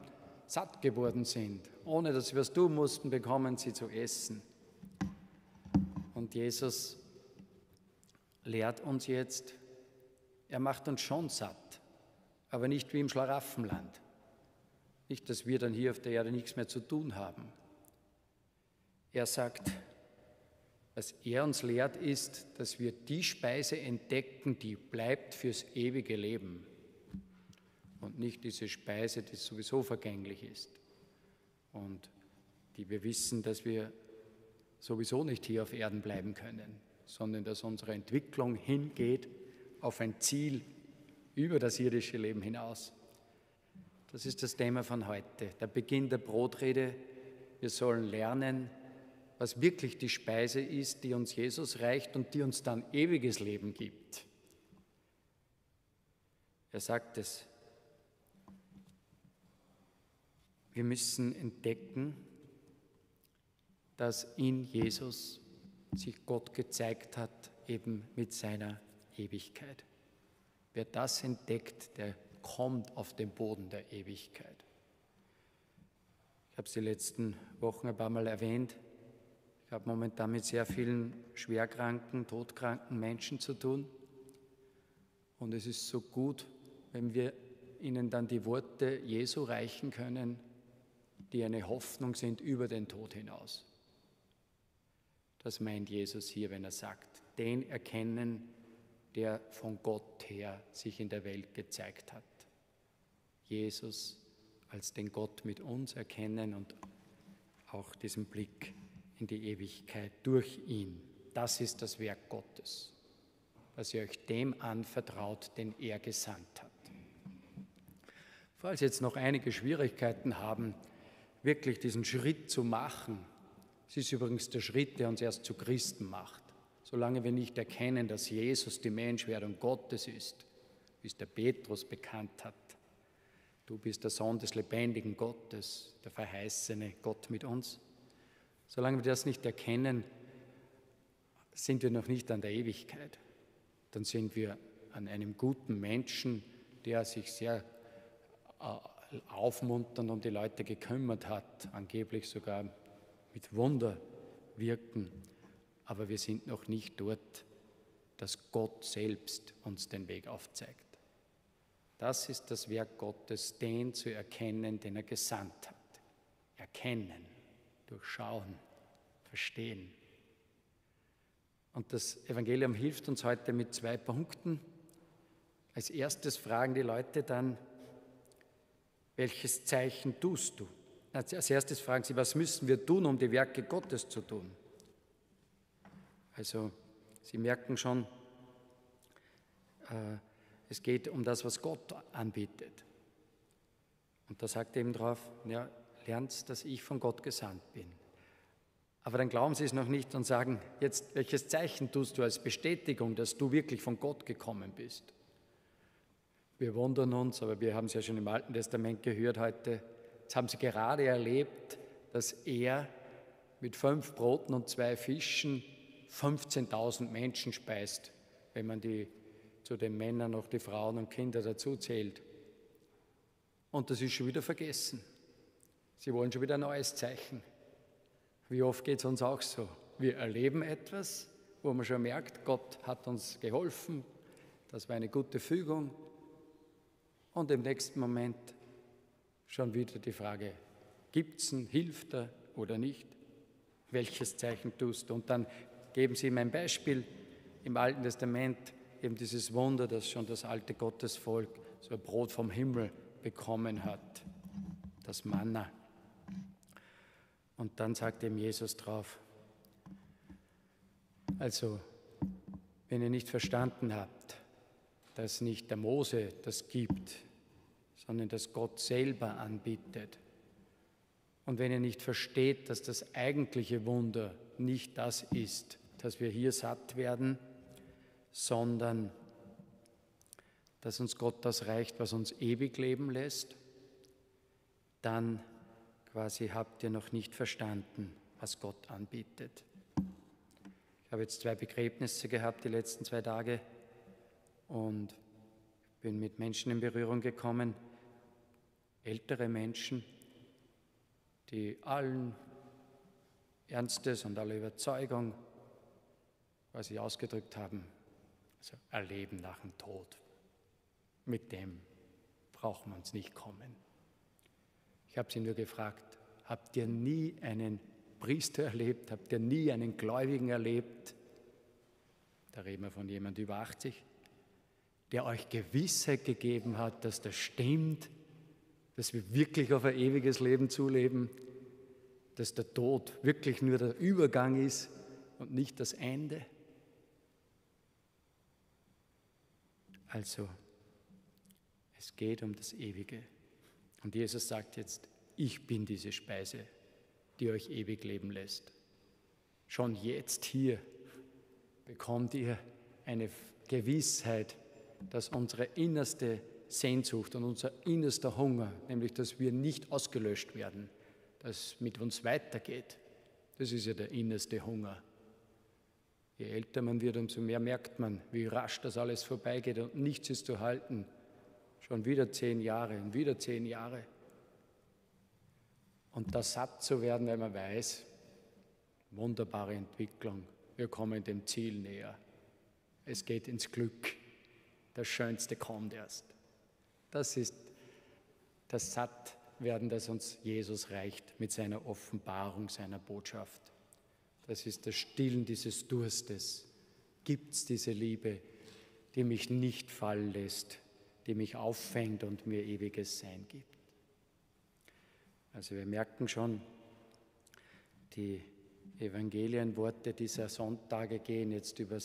satt geworden sind. Ohne dass sie was tun mussten, bekommen sie zu essen. Und Jesus lehrt uns jetzt, er macht uns schon satt, aber nicht wie im Schlaraffenland. Nicht, dass wir dann hier auf der Erde nichts mehr zu tun haben. Er sagt, was er uns lehrt, ist, dass wir die Speise entdecken, die bleibt fürs ewige Leben und nicht diese Speise, die sowieso vergänglich ist und die wir wissen, dass wir sowieso nicht hier auf Erden bleiben können, sondern dass unsere Entwicklung hingeht auf ein Ziel über das irdische Leben hinaus. Das ist das Thema von heute, der Beginn der Brotrede. Wir sollen lernen, was wirklich die Speise ist, die uns Jesus reicht und die uns dann ewiges Leben gibt. Er sagt es. Wir müssen entdecken, dass in Jesus sich Gott gezeigt hat, eben mit seiner Ewigkeit. Wer das entdeckt, der kommt auf den Boden der Ewigkeit. Ich habe es die letzten Wochen ein paar Mal erwähnt. Ich habe momentan mit sehr vielen schwerkranken, todkranken Menschen zu tun. Und es ist so gut, wenn wir ihnen dann die Worte Jesu reichen können, die eine Hoffnung sind über den Tod hinaus. Das meint Jesus hier, wenn er sagt, den erkennen, der von Gott her sich in der Welt gezeigt hat. Jesus als den Gott mit uns erkennen und auch diesen Blick in die Ewigkeit durch ihn. Das ist das Werk Gottes, dass ihr euch dem anvertraut, den er gesandt hat. Falls jetzt noch einige Schwierigkeiten haben, wirklich diesen Schritt zu machen, es ist übrigens der Schritt, der uns erst zu Christen macht. Solange wir nicht erkennen, dass Jesus die Menschwerdung Gottes ist, wie es der Petrus bekannt hat, du bist der Sohn des lebendigen Gottes, der verheißene Gott mit uns, Solange wir das nicht erkennen, sind wir noch nicht an der Ewigkeit. Dann sind wir an einem guten Menschen, der sich sehr äh, aufmunternd um die Leute gekümmert hat, angeblich sogar mit Wunder wirken. Aber wir sind noch nicht dort, dass Gott selbst uns den Weg aufzeigt. Das ist das Werk Gottes, den zu erkennen, den er gesandt hat. Erkennen durchschauen, verstehen. Und das Evangelium hilft uns heute mit zwei Punkten. Als erstes fragen die Leute dann, welches Zeichen tust du? Als erstes fragen sie, was müssen wir tun, um die Werke Gottes zu tun? Also Sie merken schon, äh, es geht um das, was Gott anbietet. Und da sagt er eben drauf, ja, lernt, dass ich von Gott gesandt bin. Aber dann glauben sie es noch nicht und sagen, jetzt, welches Zeichen tust du als Bestätigung, dass du wirklich von Gott gekommen bist? Wir wundern uns, aber wir haben es ja schon im Alten Testament gehört heute. Jetzt haben sie gerade erlebt, dass er mit fünf Broten und zwei Fischen 15.000 Menschen speist, wenn man die zu den Männern noch die Frauen und Kinder dazu zählt. Und das ist schon wieder vergessen. Sie wollen schon wieder ein neues Zeichen. Wie oft geht es uns auch so? Wir erleben etwas, wo man schon merkt, Gott hat uns geholfen, das war eine gute Fügung. Und im nächsten Moment schon wieder die Frage, gibt es einen, hilft er oder nicht? Welches Zeichen tust du? Und dann geben sie ihm ein Beispiel im Alten Testament, eben dieses Wunder, dass schon das alte Gottesvolk so ein Brot vom Himmel bekommen hat, das Manna. Und dann sagt ihm Jesus drauf, also wenn ihr nicht verstanden habt, dass nicht der Mose das gibt, sondern dass Gott selber anbietet, und wenn ihr nicht versteht, dass das eigentliche Wunder nicht das ist, dass wir hier satt werden, sondern dass uns Gott das reicht, was uns ewig leben lässt, dann quasi habt ihr noch nicht verstanden, was Gott anbietet. Ich habe jetzt zwei Begräbnisse gehabt die letzten zwei Tage und bin mit Menschen in Berührung gekommen, ältere Menschen, die allen Ernstes und aller Überzeugung quasi ausgedrückt haben, also erleben nach dem Tod. Mit dem brauchen wir uns nicht kommen. Ich habe sie nur gefragt, habt ihr nie einen Priester erlebt? Habt ihr nie einen Gläubigen erlebt? Da reden wir von jemand über 80, der euch Gewissheit gegeben hat, dass das stimmt, dass wir wirklich auf ein ewiges Leben zuleben, dass der Tod wirklich nur der Übergang ist und nicht das Ende. Also, es geht um das Ewige. Und Jesus sagt jetzt, ich bin diese Speise, die euch ewig leben lässt. Schon jetzt hier bekommt ihr eine Gewissheit, dass unsere innerste Sehnsucht und unser innerster Hunger, nämlich dass wir nicht ausgelöscht werden, dass mit uns weitergeht, das ist ja der innerste Hunger. Je älter man wird, umso mehr merkt man, wie rasch das alles vorbeigeht und nichts ist zu halten. Schon wieder zehn Jahre und wieder zehn Jahre. Und da satt zu werden, weil man weiß, wunderbare Entwicklung, wir kommen dem Ziel näher. Es geht ins Glück. Das Schönste kommt erst. Das ist das Sattwerden, das uns Jesus reicht mit seiner Offenbarung, seiner Botschaft. Das ist das Stillen dieses Durstes. Gibt es diese Liebe, die mich nicht fallen lässt, die mich auffängt und mir ewiges Sein gibt? Also wir merken schon, die Evangelienworte dieser Sonntage gehen jetzt über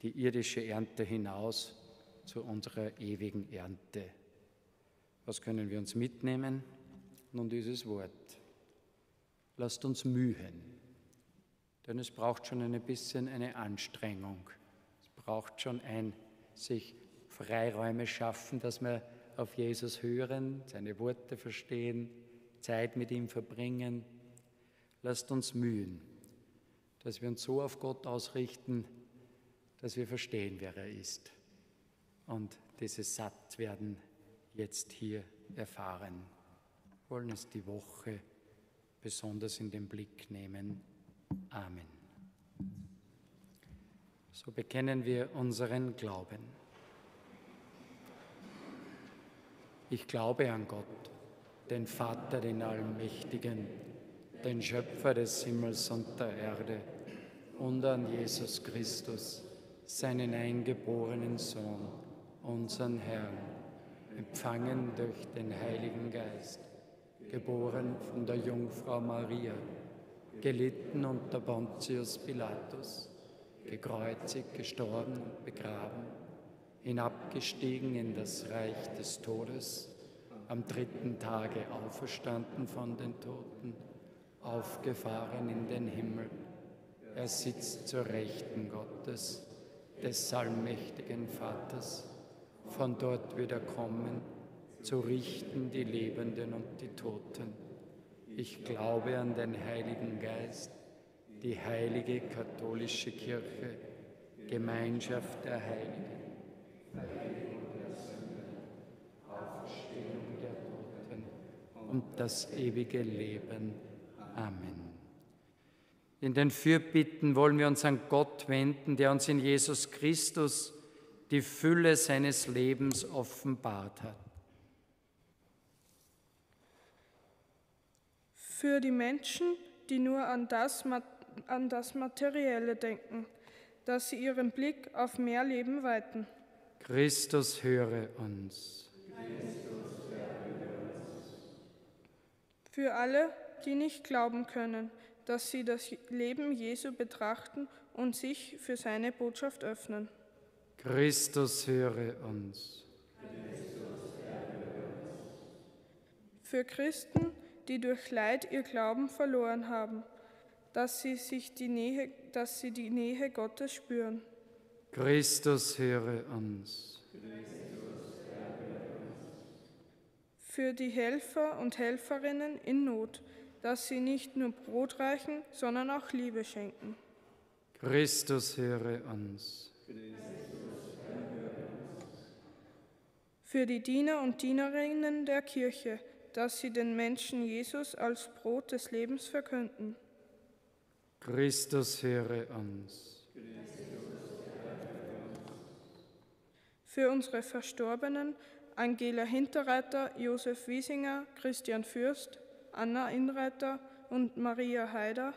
die irdische Ernte hinaus zu unserer ewigen Ernte. Was können wir uns mitnehmen? Nun dieses Wort. Lasst uns mühen denn es braucht schon ein bisschen eine Anstrengung. Es braucht schon ein sich Freiräume schaffen, dass wir auf Jesus hören, seine Worte verstehen, Zeit mit ihm verbringen. Lasst uns mühen, dass wir uns so auf Gott ausrichten, dass wir verstehen, wer er ist und dieses Sattwerden jetzt hier erfahren. Wir wollen es die Woche besonders in den Blick nehmen. Amen. So bekennen wir unseren Glauben. Ich glaube an Gott, den Vater, den Allmächtigen, den Schöpfer des Himmels und der Erde und an Jesus Christus, seinen eingeborenen Sohn, unseren Herrn, empfangen durch den Heiligen Geist, geboren von der Jungfrau Maria gelitten unter Pontius Pilatus, gekreuzigt, gestorben und begraben, hinabgestiegen in das Reich des Todes, am dritten Tage auferstanden von den Toten, aufgefahren in den Himmel. Er sitzt zur Rechten Gottes, des allmächtigen Vaters. Von dort wird kommen, zu richten die Lebenden und die Toten. Ich glaube an den Heiligen Geist, die heilige katholische Kirche, Gemeinschaft der Heiligen, Vergebung der Sünden, Auferstehung der Toten und das ewige Leben. Amen. In den Fürbitten wollen wir uns an Gott wenden, der uns in Jesus Christus die Fülle seines Lebens offenbart hat. Für die Menschen, die nur an das, an das Materielle denken, dass sie ihren Blick auf mehr Leben weiten. Christus höre uns. Für alle, die nicht glauben können, dass sie das Leben Jesu betrachten und sich für seine Botschaft öffnen. Christus höre uns. Für Christen, die durch Leid ihr Glauben verloren haben, dass sie, sich die, Nähe, dass sie die Nähe Gottes spüren. Christus höre uns. Für die Helfer und Helferinnen in Not, dass sie nicht nur Brot reichen, sondern auch Liebe schenken. Christus höre uns. Für die Diener und Dienerinnen der Kirche, dass sie den Menschen Jesus als Brot des Lebens verkünden. Christus höre uns. Für unsere Verstorbenen Angela Hinterreiter, Josef Wiesinger, Christian Fürst, Anna Inreiter und Maria Haider,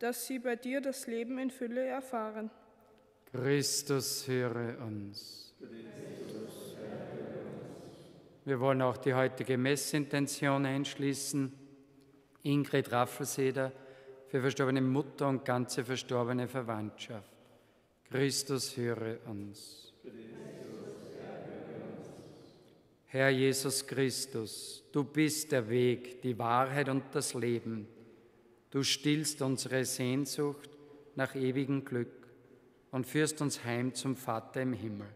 dass sie bei dir das Leben in Fülle erfahren. Christus höre uns. Wir wollen auch die heutige Messintention einschließen. Ingrid Raffelseder für verstorbene Mutter und ganze verstorbene Verwandtschaft. Christus höre uns. Herr Jesus Christus, du bist der Weg, die Wahrheit und das Leben. Du stillst unsere Sehnsucht nach ewigem Glück und führst uns heim zum Vater im Himmel.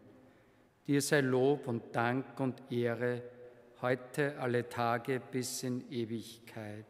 Dir sei Lob und Dank und Ehre heute alle Tage bis in Ewigkeit.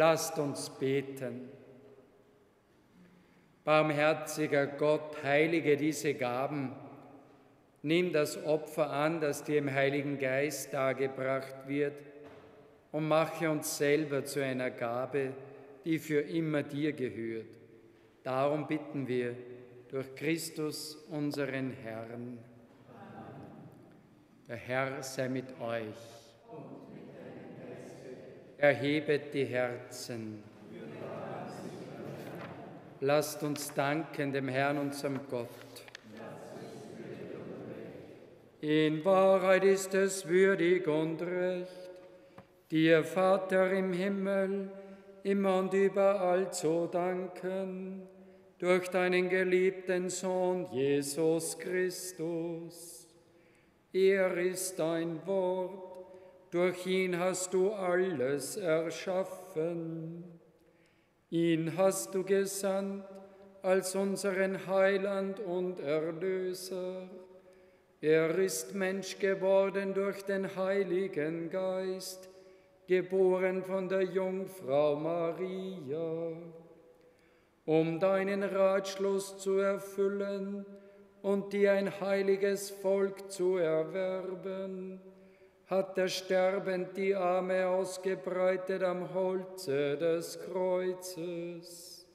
Lasst uns beten. Barmherziger Gott, heilige diese Gaben. Nimm das Opfer an, das dir im Heiligen Geist dargebracht wird, und mache uns selber zu einer Gabe, die für immer dir gehört. Darum bitten wir durch Christus, unseren Herrn. Der Herr sei mit euch. Erhebet die Herzen. Lasst uns danken dem Herrn, unserem Gott. In Wahrheit ist es würdig und recht, dir, Vater im Himmel, immer und überall zu danken, durch deinen geliebten Sohn Jesus Christus. Er ist dein Wort, durch ihn hast du alles erschaffen. Ihn hast du gesandt als unseren Heiland und Erlöser. Er ist Mensch geworden durch den Heiligen Geist, geboren von der Jungfrau Maria, um deinen Ratschluss zu erfüllen und dir ein heiliges Volk zu erwerben hat der Sterbend die Arme ausgebreitet am Holze des Kreuzes.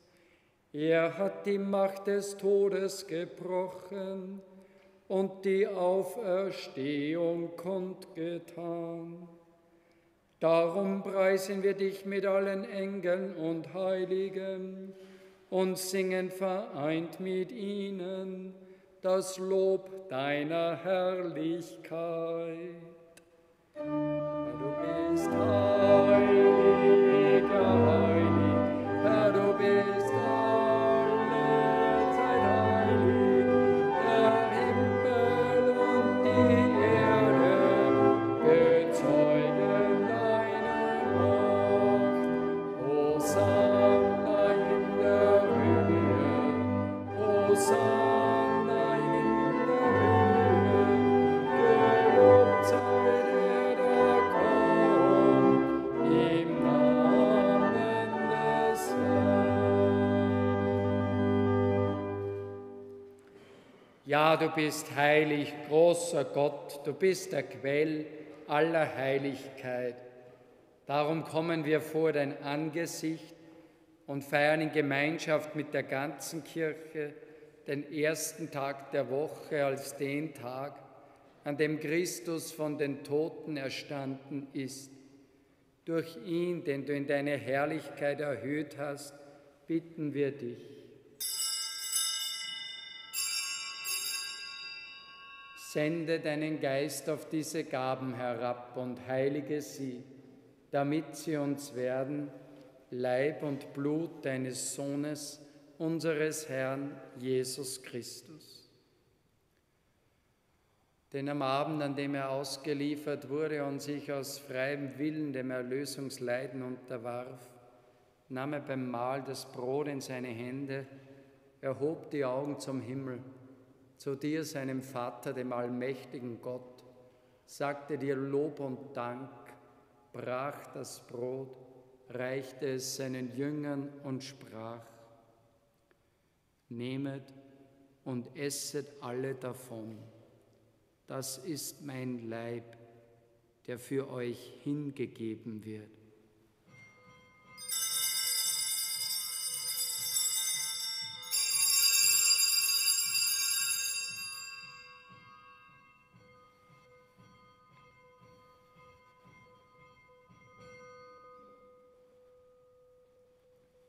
Er hat die Macht des Todes gebrochen und die Auferstehung kundgetan. Darum preisen wir dich mit allen Engeln und Heiligen und singen vereint mit ihnen das Lob deiner Herrlichkeit. Du bist Ja, du bist heilig, großer Gott, du bist der Quell aller Heiligkeit. Darum kommen wir vor dein Angesicht und feiern in Gemeinschaft mit der ganzen Kirche den ersten Tag der Woche als den Tag, an dem Christus von den Toten erstanden ist. Durch ihn, den du in deine Herrlichkeit erhöht hast, bitten wir dich. Sende deinen Geist auf diese Gaben herab und heilige sie, damit sie uns werden, Leib und Blut deines Sohnes, unseres Herrn Jesus Christus. Denn am Abend, an dem er ausgeliefert wurde und sich aus freiem Willen dem Erlösungsleiden unterwarf, nahm er beim Mahl das Brot in seine Hände, erhob die Augen zum Himmel zu dir, seinem Vater, dem allmächtigen Gott, sagte dir Lob und Dank, brach das Brot, reichte es seinen Jüngern und sprach, Nehmet und esset alle davon. Das ist mein Leib, der für euch hingegeben wird.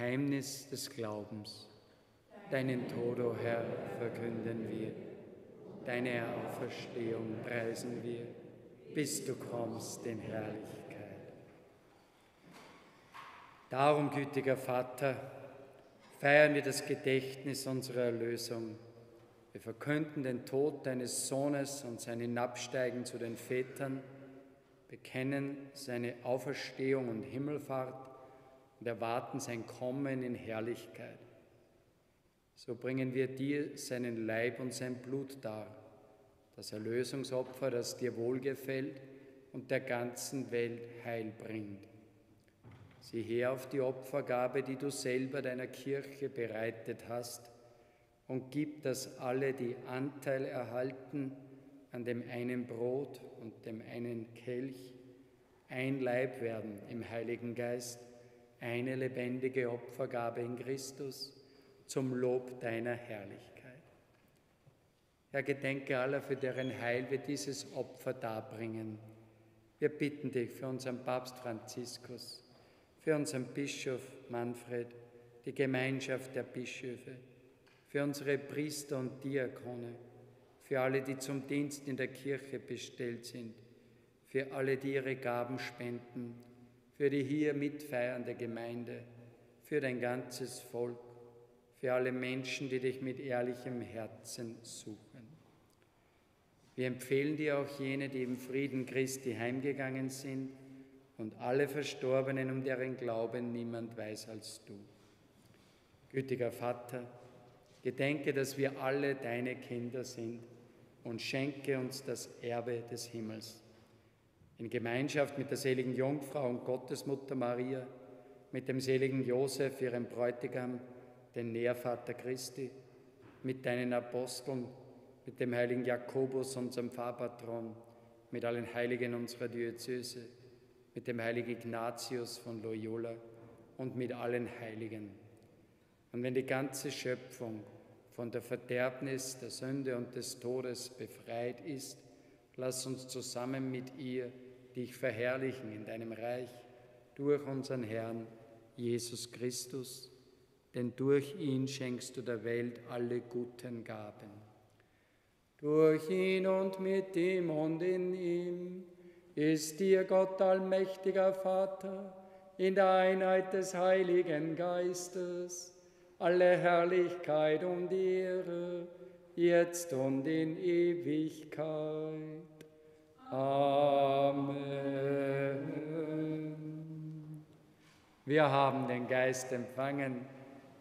Geheimnis des Glaubens. Deinen Tod, o oh Herr, verkünden wir, deine Auferstehung preisen wir, bis du kommst in Herrlichkeit. Darum, gütiger Vater, feiern wir das Gedächtnis unserer Erlösung. Wir verkünden den Tod deines Sohnes und sein Hinabsteigen zu den Vätern, bekennen seine Auferstehung und Himmelfahrt und erwarten sein Kommen in Herrlichkeit. So bringen wir dir seinen Leib und sein Blut dar, das Erlösungsopfer, das dir wohlgefällt und der ganzen Welt Heil bringt. Sieh her auf die Opfergabe, die du selber deiner Kirche bereitet hast, und gib, dass alle, die Anteil erhalten an dem einen Brot und dem einen Kelch, ein Leib werden im Heiligen Geist, eine lebendige Opfergabe in Christus zum Lob deiner Herrlichkeit. Herr, gedenke aller, für deren Heil wir dieses Opfer darbringen. Wir bitten dich für unseren Papst Franziskus, für unseren Bischof Manfred, die Gemeinschaft der Bischöfe, für unsere Priester und Diakone, für alle, die zum Dienst in der Kirche bestellt sind, für alle, die ihre Gaben spenden, für die hier mitfeiernde Gemeinde, für dein ganzes Volk, für alle Menschen, die dich mit ehrlichem Herzen suchen. Wir empfehlen dir auch jene, die im Frieden Christi heimgegangen sind, und alle Verstorbenen, um deren Glauben niemand weiß als du. Gütiger Vater, gedenke, dass wir alle deine Kinder sind und schenke uns das Erbe des Himmels. In Gemeinschaft mit der seligen Jungfrau und Gottesmutter Maria, mit dem seligen Josef, ihrem Bräutigam, den Nährvater Christi, mit deinen Aposteln, mit dem heiligen Jakobus, unserem Pfarrpatron, mit allen Heiligen unserer Diözese, mit dem heiligen Ignatius von Loyola und mit allen Heiligen. Und wenn die ganze Schöpfung von der Verderbnis, der Sünde und des Todes befreit ist, lass uns zusammen mit ihr dich verherrlichen in deinem Reich durch unseren Herrn Jesus Christus, denn durch ihn schenkst du der Welt alle guten Gaben. Durch ihn und mit ihm und in ihm ist dir Gott allmächtiger Vater in der Einheit des Heiligen Geistes alle Herrlichkeit und Ehre, jetzt und in Ewigkeit. Amen. Wir haben den Geist empfangen,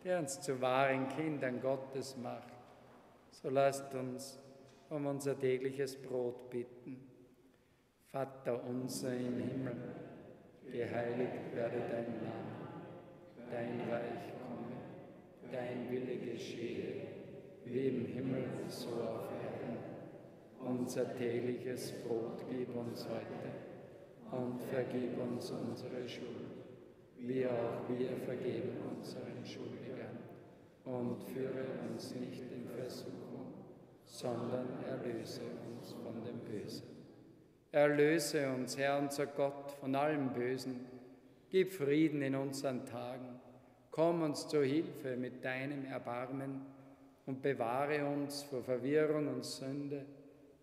der uns zu wahren Kindern Gottes macht. So lasst uns um unser tägliches Brot bitten. Vater unser im Himmel, geheiligt werde dein Name, dein Reich komme, dein Wille geschehe, wie im Himmel so auf Erden. Unser tägliches Brot gib uns heute und vergib uns unsere Schuld, wie auch wir vergeben unseren Schuldigern. Und führe uns nicht in Versuchung, sondern erlöse uns von dem Bösen. Erlöse uns, Herr unser Gott, von allem Bösen. Gib Frieden in unseren Tagen. Komm uns zur Hilfe mit deinem Erbarmen und bewahre uns vor Verwirrung und Sünde,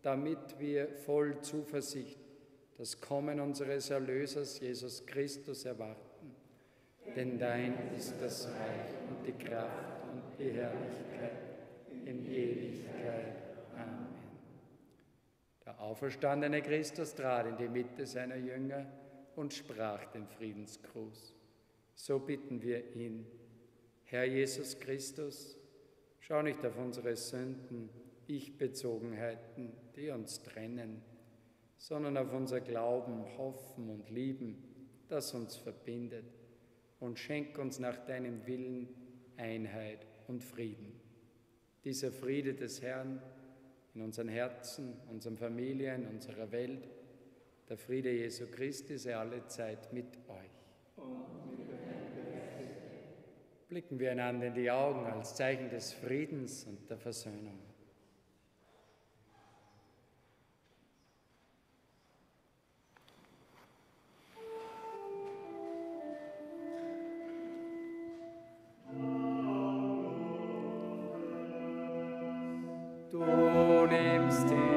damit wir voll Zuversicht das Kommen unseres Erlösers Jesus Christus erwarten. Denn dein ist das Reich und die Kraft und die Herrlichkeit in Ewigkeit. Amen. Der auferstandene Christus trat in die Mitte seiner Jünger und sprach den Friedensgruß. So bitten wir ihn, Herr Jesus Christus, schau nicht auf unsere Sünden, Ich-Bezogenheiten, die uns trennen, sondern auf unser Glauben, Hoffen und Lieben, das uns verbindet, und schenk uns nach deinem Willen Einheit und Frieden. Dieser Friede des Herrn, in unseren Herzen, unseren Familien, unserer Welt. Der Friede Jesu Christi sei alle Zeit mit euch. Blicken wir einander in die Augen als Zeichen des Friedens und der Versöhnung. Du nimmst ihn.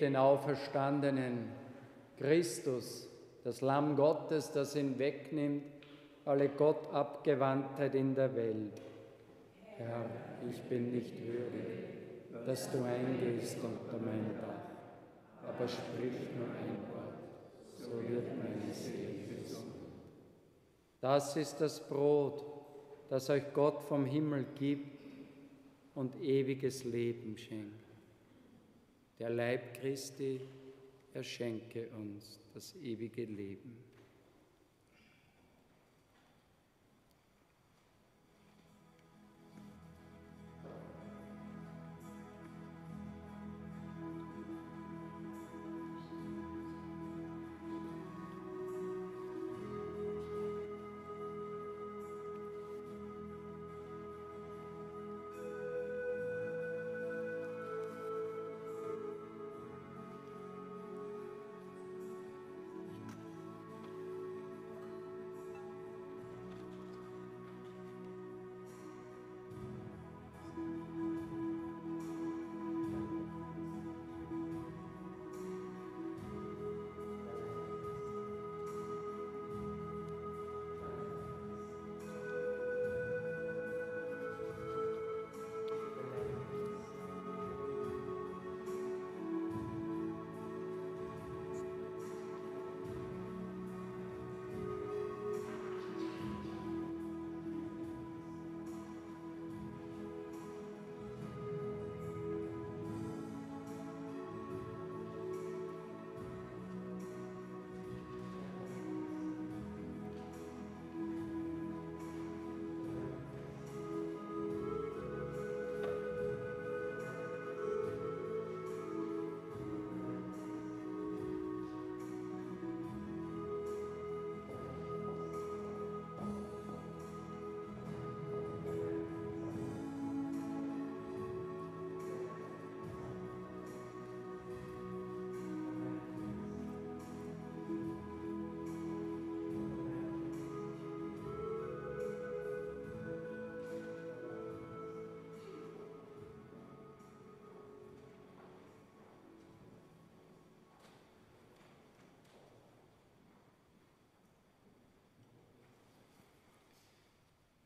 Den auferstandenen Christus, das Lamm Gottes, das ihn wegnimmt, alle Gottabgewandtheit in der Welt. Herr, ich bin nicht würdig, dass du eingehst unter mein Dach, aber sprich nur ein Wort, so wird meine Seele gesund. Das ist das Brot, das euch Gott vom Himmel gibt und ewiges Leben schenkt. Der Leib Christi, er schenke uns das ewige Leben.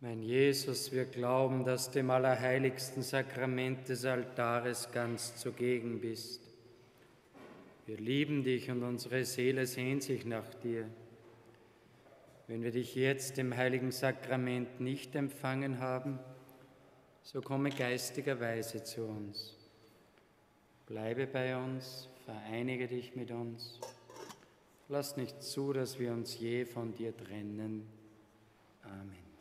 Mein Jesus, wir glauben, dass du im allerheiligsten Sakrament des Altares ganz zugegen bist. Wir lieben dich und unsere Seele sehnt sich nach dir. Wenn wir dich jetzt im heiligen Sakrament nicht empfangen haben, so komme geistigerweise zu uns. Bleibe bei uns, vereinige dich mit uns. Lass nicht zu, dass wir uns je von dir trennen. Amen.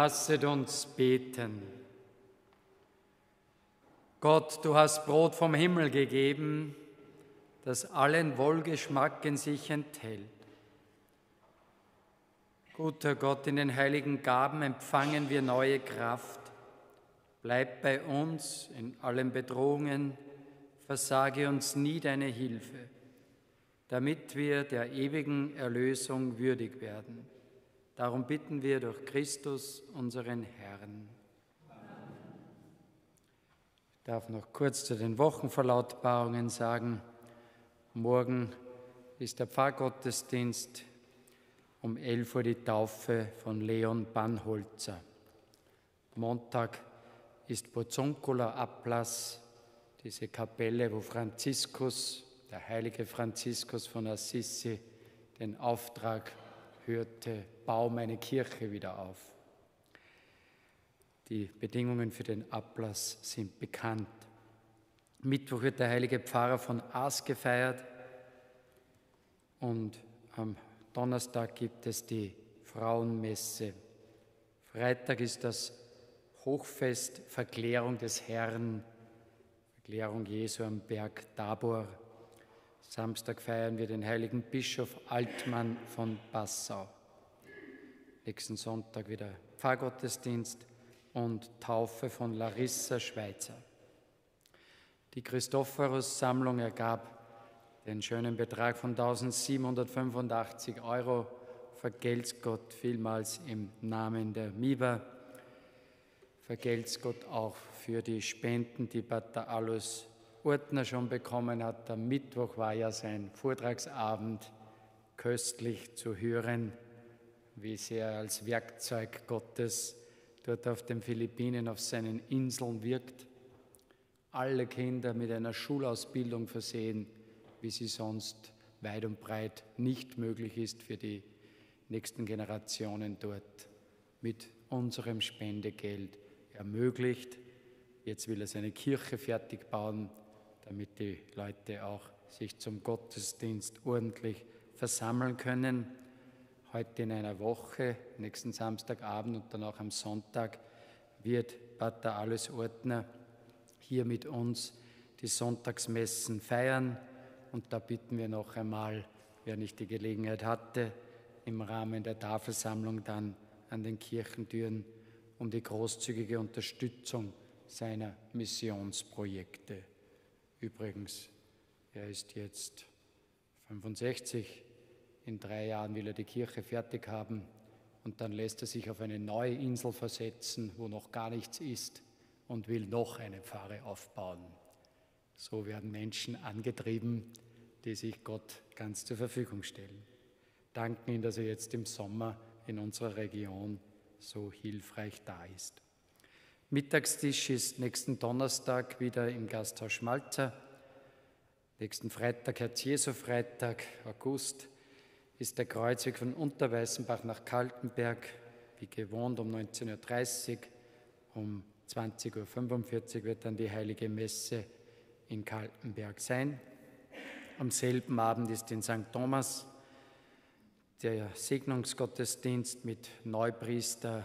Lasset uns beten. Gott, du hast Brot vom Himmel gegeben, das allen Wohlgeschmack in sich enthält. Guter Gott, in den heiligen Gaben empfangen wir neue Kraft. Bleib bei uns in allen Bedrohungen, versage uns nie deine Hilfe, damit wir der ewigen Erlösung würdig werden. Darum bitten wir durch Christus, unseren Herrn. Ich darf noch kurz zu den Wochenverlautbarungen sagen. Morgen ist der Pfarrgottesdienst um 11 Uhr die Taufe von Leon Bannholzer. Montag ist Bozonkula Ablass, diese Kapelle, wo Franziskus, der heilige Franziskus von Assisi, den Auftrag hörte, bau meine Kirche wieder auf. Die Bedingungen für den Ablass sind bekannt. Mittwoch wird der heilige Pfarrer von Aas gefeiert und am Donnerstag gibt es die Frauenmesse. Freitag ist das Hochfest Verklärung des Herrn, Verklärung Jesu am Berg Tabor. Samstag feiern wir den heiligen Bischof Altmann von Passau. Nächsten Sonntag wieder Pfarrgottesdienst und Taufe von Larissa Schweizer. Die Christophorus-Sammlung ergab den schönen Betrag von 1785 Euro. Vergelt's Gott vielmals im Namen der MIBA. Vergelt's Gott auch für die Spenden, die Pater Alus Ortner schon bekommen hat. Am Mittwoch war ja sein Vortragsabend köstlich zu hören, wie sehr als Werkzeug Gottes dort auf den Philippinen, auf seinen Inseln wirkt. Alle Kinder mit einer Schulausbildung versehen wie sie sonst weit und breit nicht möglich ist für die nächsten Generationen dort mit unserem Spendegeld ermöglicht. Jetzt will er seine Kirche fertig bauen, damit die Leute auch sich zum Gottesdienst ordentlich versammeln können. Heute in einer Woche, nächsten Samstagabend und dann auch am Sonntag, wird Pater Alles Ordner hier mit uns die Sonntagsmessen feiern. Und da bitten wir noch einmal, wer nicht die Gelegenheit hatte, im Rahmen der Tafelsammlung dann an den Kirchentüren um die großzügige Unterstützung seiner Missionsprojekte. Übrigens, er ist jetzt 65, in drei Jahren will er die Kirche fertig haben und dann lässt er sich auf eine neue Insel versetzen, wo noch gar nichts ist und will noch eine Pfarre aufbauen. So werden Menschen angetrieben, die sich Gott ganz zur Verfügung stellen. Danken ihm, dass er jetzt im Sommer in unserer Region so hilfreich da ist. Mittagstisch ist nächsten Donnerstag wieder im Gasthaus Schmalzer. Nächsten Freitag, Herz-Jesu-Freitag, August, ist der Kreuzweg von Unterweißenbach nach Kaltenberg, wie gewohnt um 19.30 Uhr. Um 20.45 Uhr wird dann die Heilige Messe in Kaltenberg sein. Am selben Abend ist in St. Thomas der Segnungsgottesdienst mit Neupriester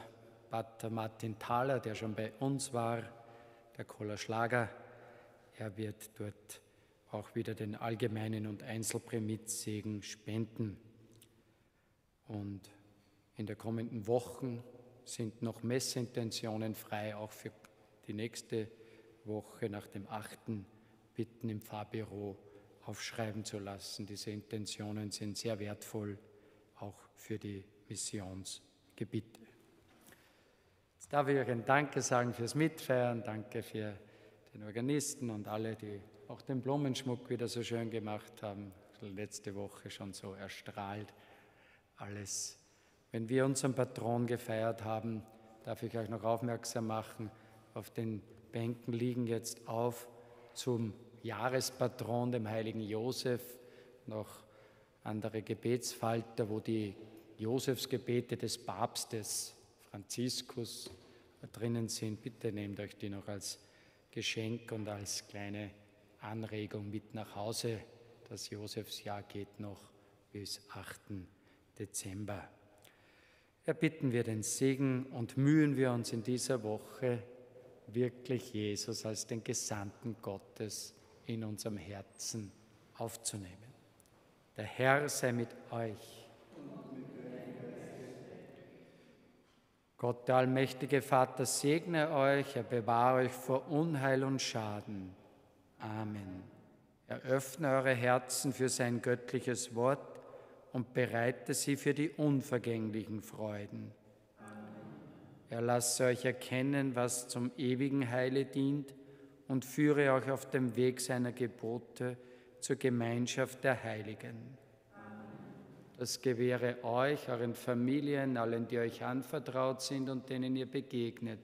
Pater Martin Thaler, der schon bei uns war, der Koller Schlager. Er wird dort auch wieder den allgemeinen und Einzelprimitzsegen spenden. Und in der kommenden Wochen sind noch Messintentionen frei, auch für die nächste Woche nach dem 8 bitten, im Fahrbüro aufschreiben zu lassen. Diese Intentionen sind sehr wertvoll, auch für die Missionsgebiete. Darf ich euch ein Danke sagen fürs Mitfeiern, danke für den Organisten und alle, die auch den Blumenschmuck wieder so schön gemacht haben. Letzte Woche schon so erstrahlt. Alles. Wenn wir unseren Patron gefeiert haben, darf ich euch noch aufmerksam machen, auf den Bänken liegen jetzt auf zum Jahrespatron, dem heiligen Josef, noch andere Gebetsfalter, wo die Josefsgebete des Papstes Franziskus drinnen sind. Bitte nehmt euch die noch als Geschenk und als kleine Anregung mit nach Hause. Das Josefsjahr geht noch bis 8. Dezember. erbitten wir den Segen und mühen wir uns in dieser Woche wirklich Jesus als den Gesandten Gottes in unserem Herzen aufzunehmen. Der Herr sei mit euch. Gott, der allmächtige Vater, segne euch, er bewahre euch vor Unheil und Schaden. Amen. Eröffne eure Herzen für sein göttliches Wort und bereite sie für die unvergänglichen Freuden. Er lasse euch erkennen, was zum ewigen Heile dient und führe euch auf dem Weg seiner Gebote zur Gemeinschaft der Heiligen. Das gewähre euch, euren Familien, allen, die euch anvertraut sind und denen ihr begegnet,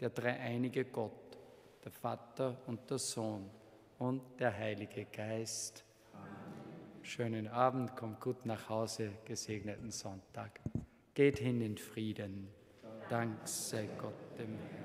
der dreieinige Gott, der Vater und der Sohn und der Heilige Geist. Schönen Abend, kommt gut nach Hause, gesegneten Sonntag. Geht hin in Frieden. Dank sei Gott dem Herrn.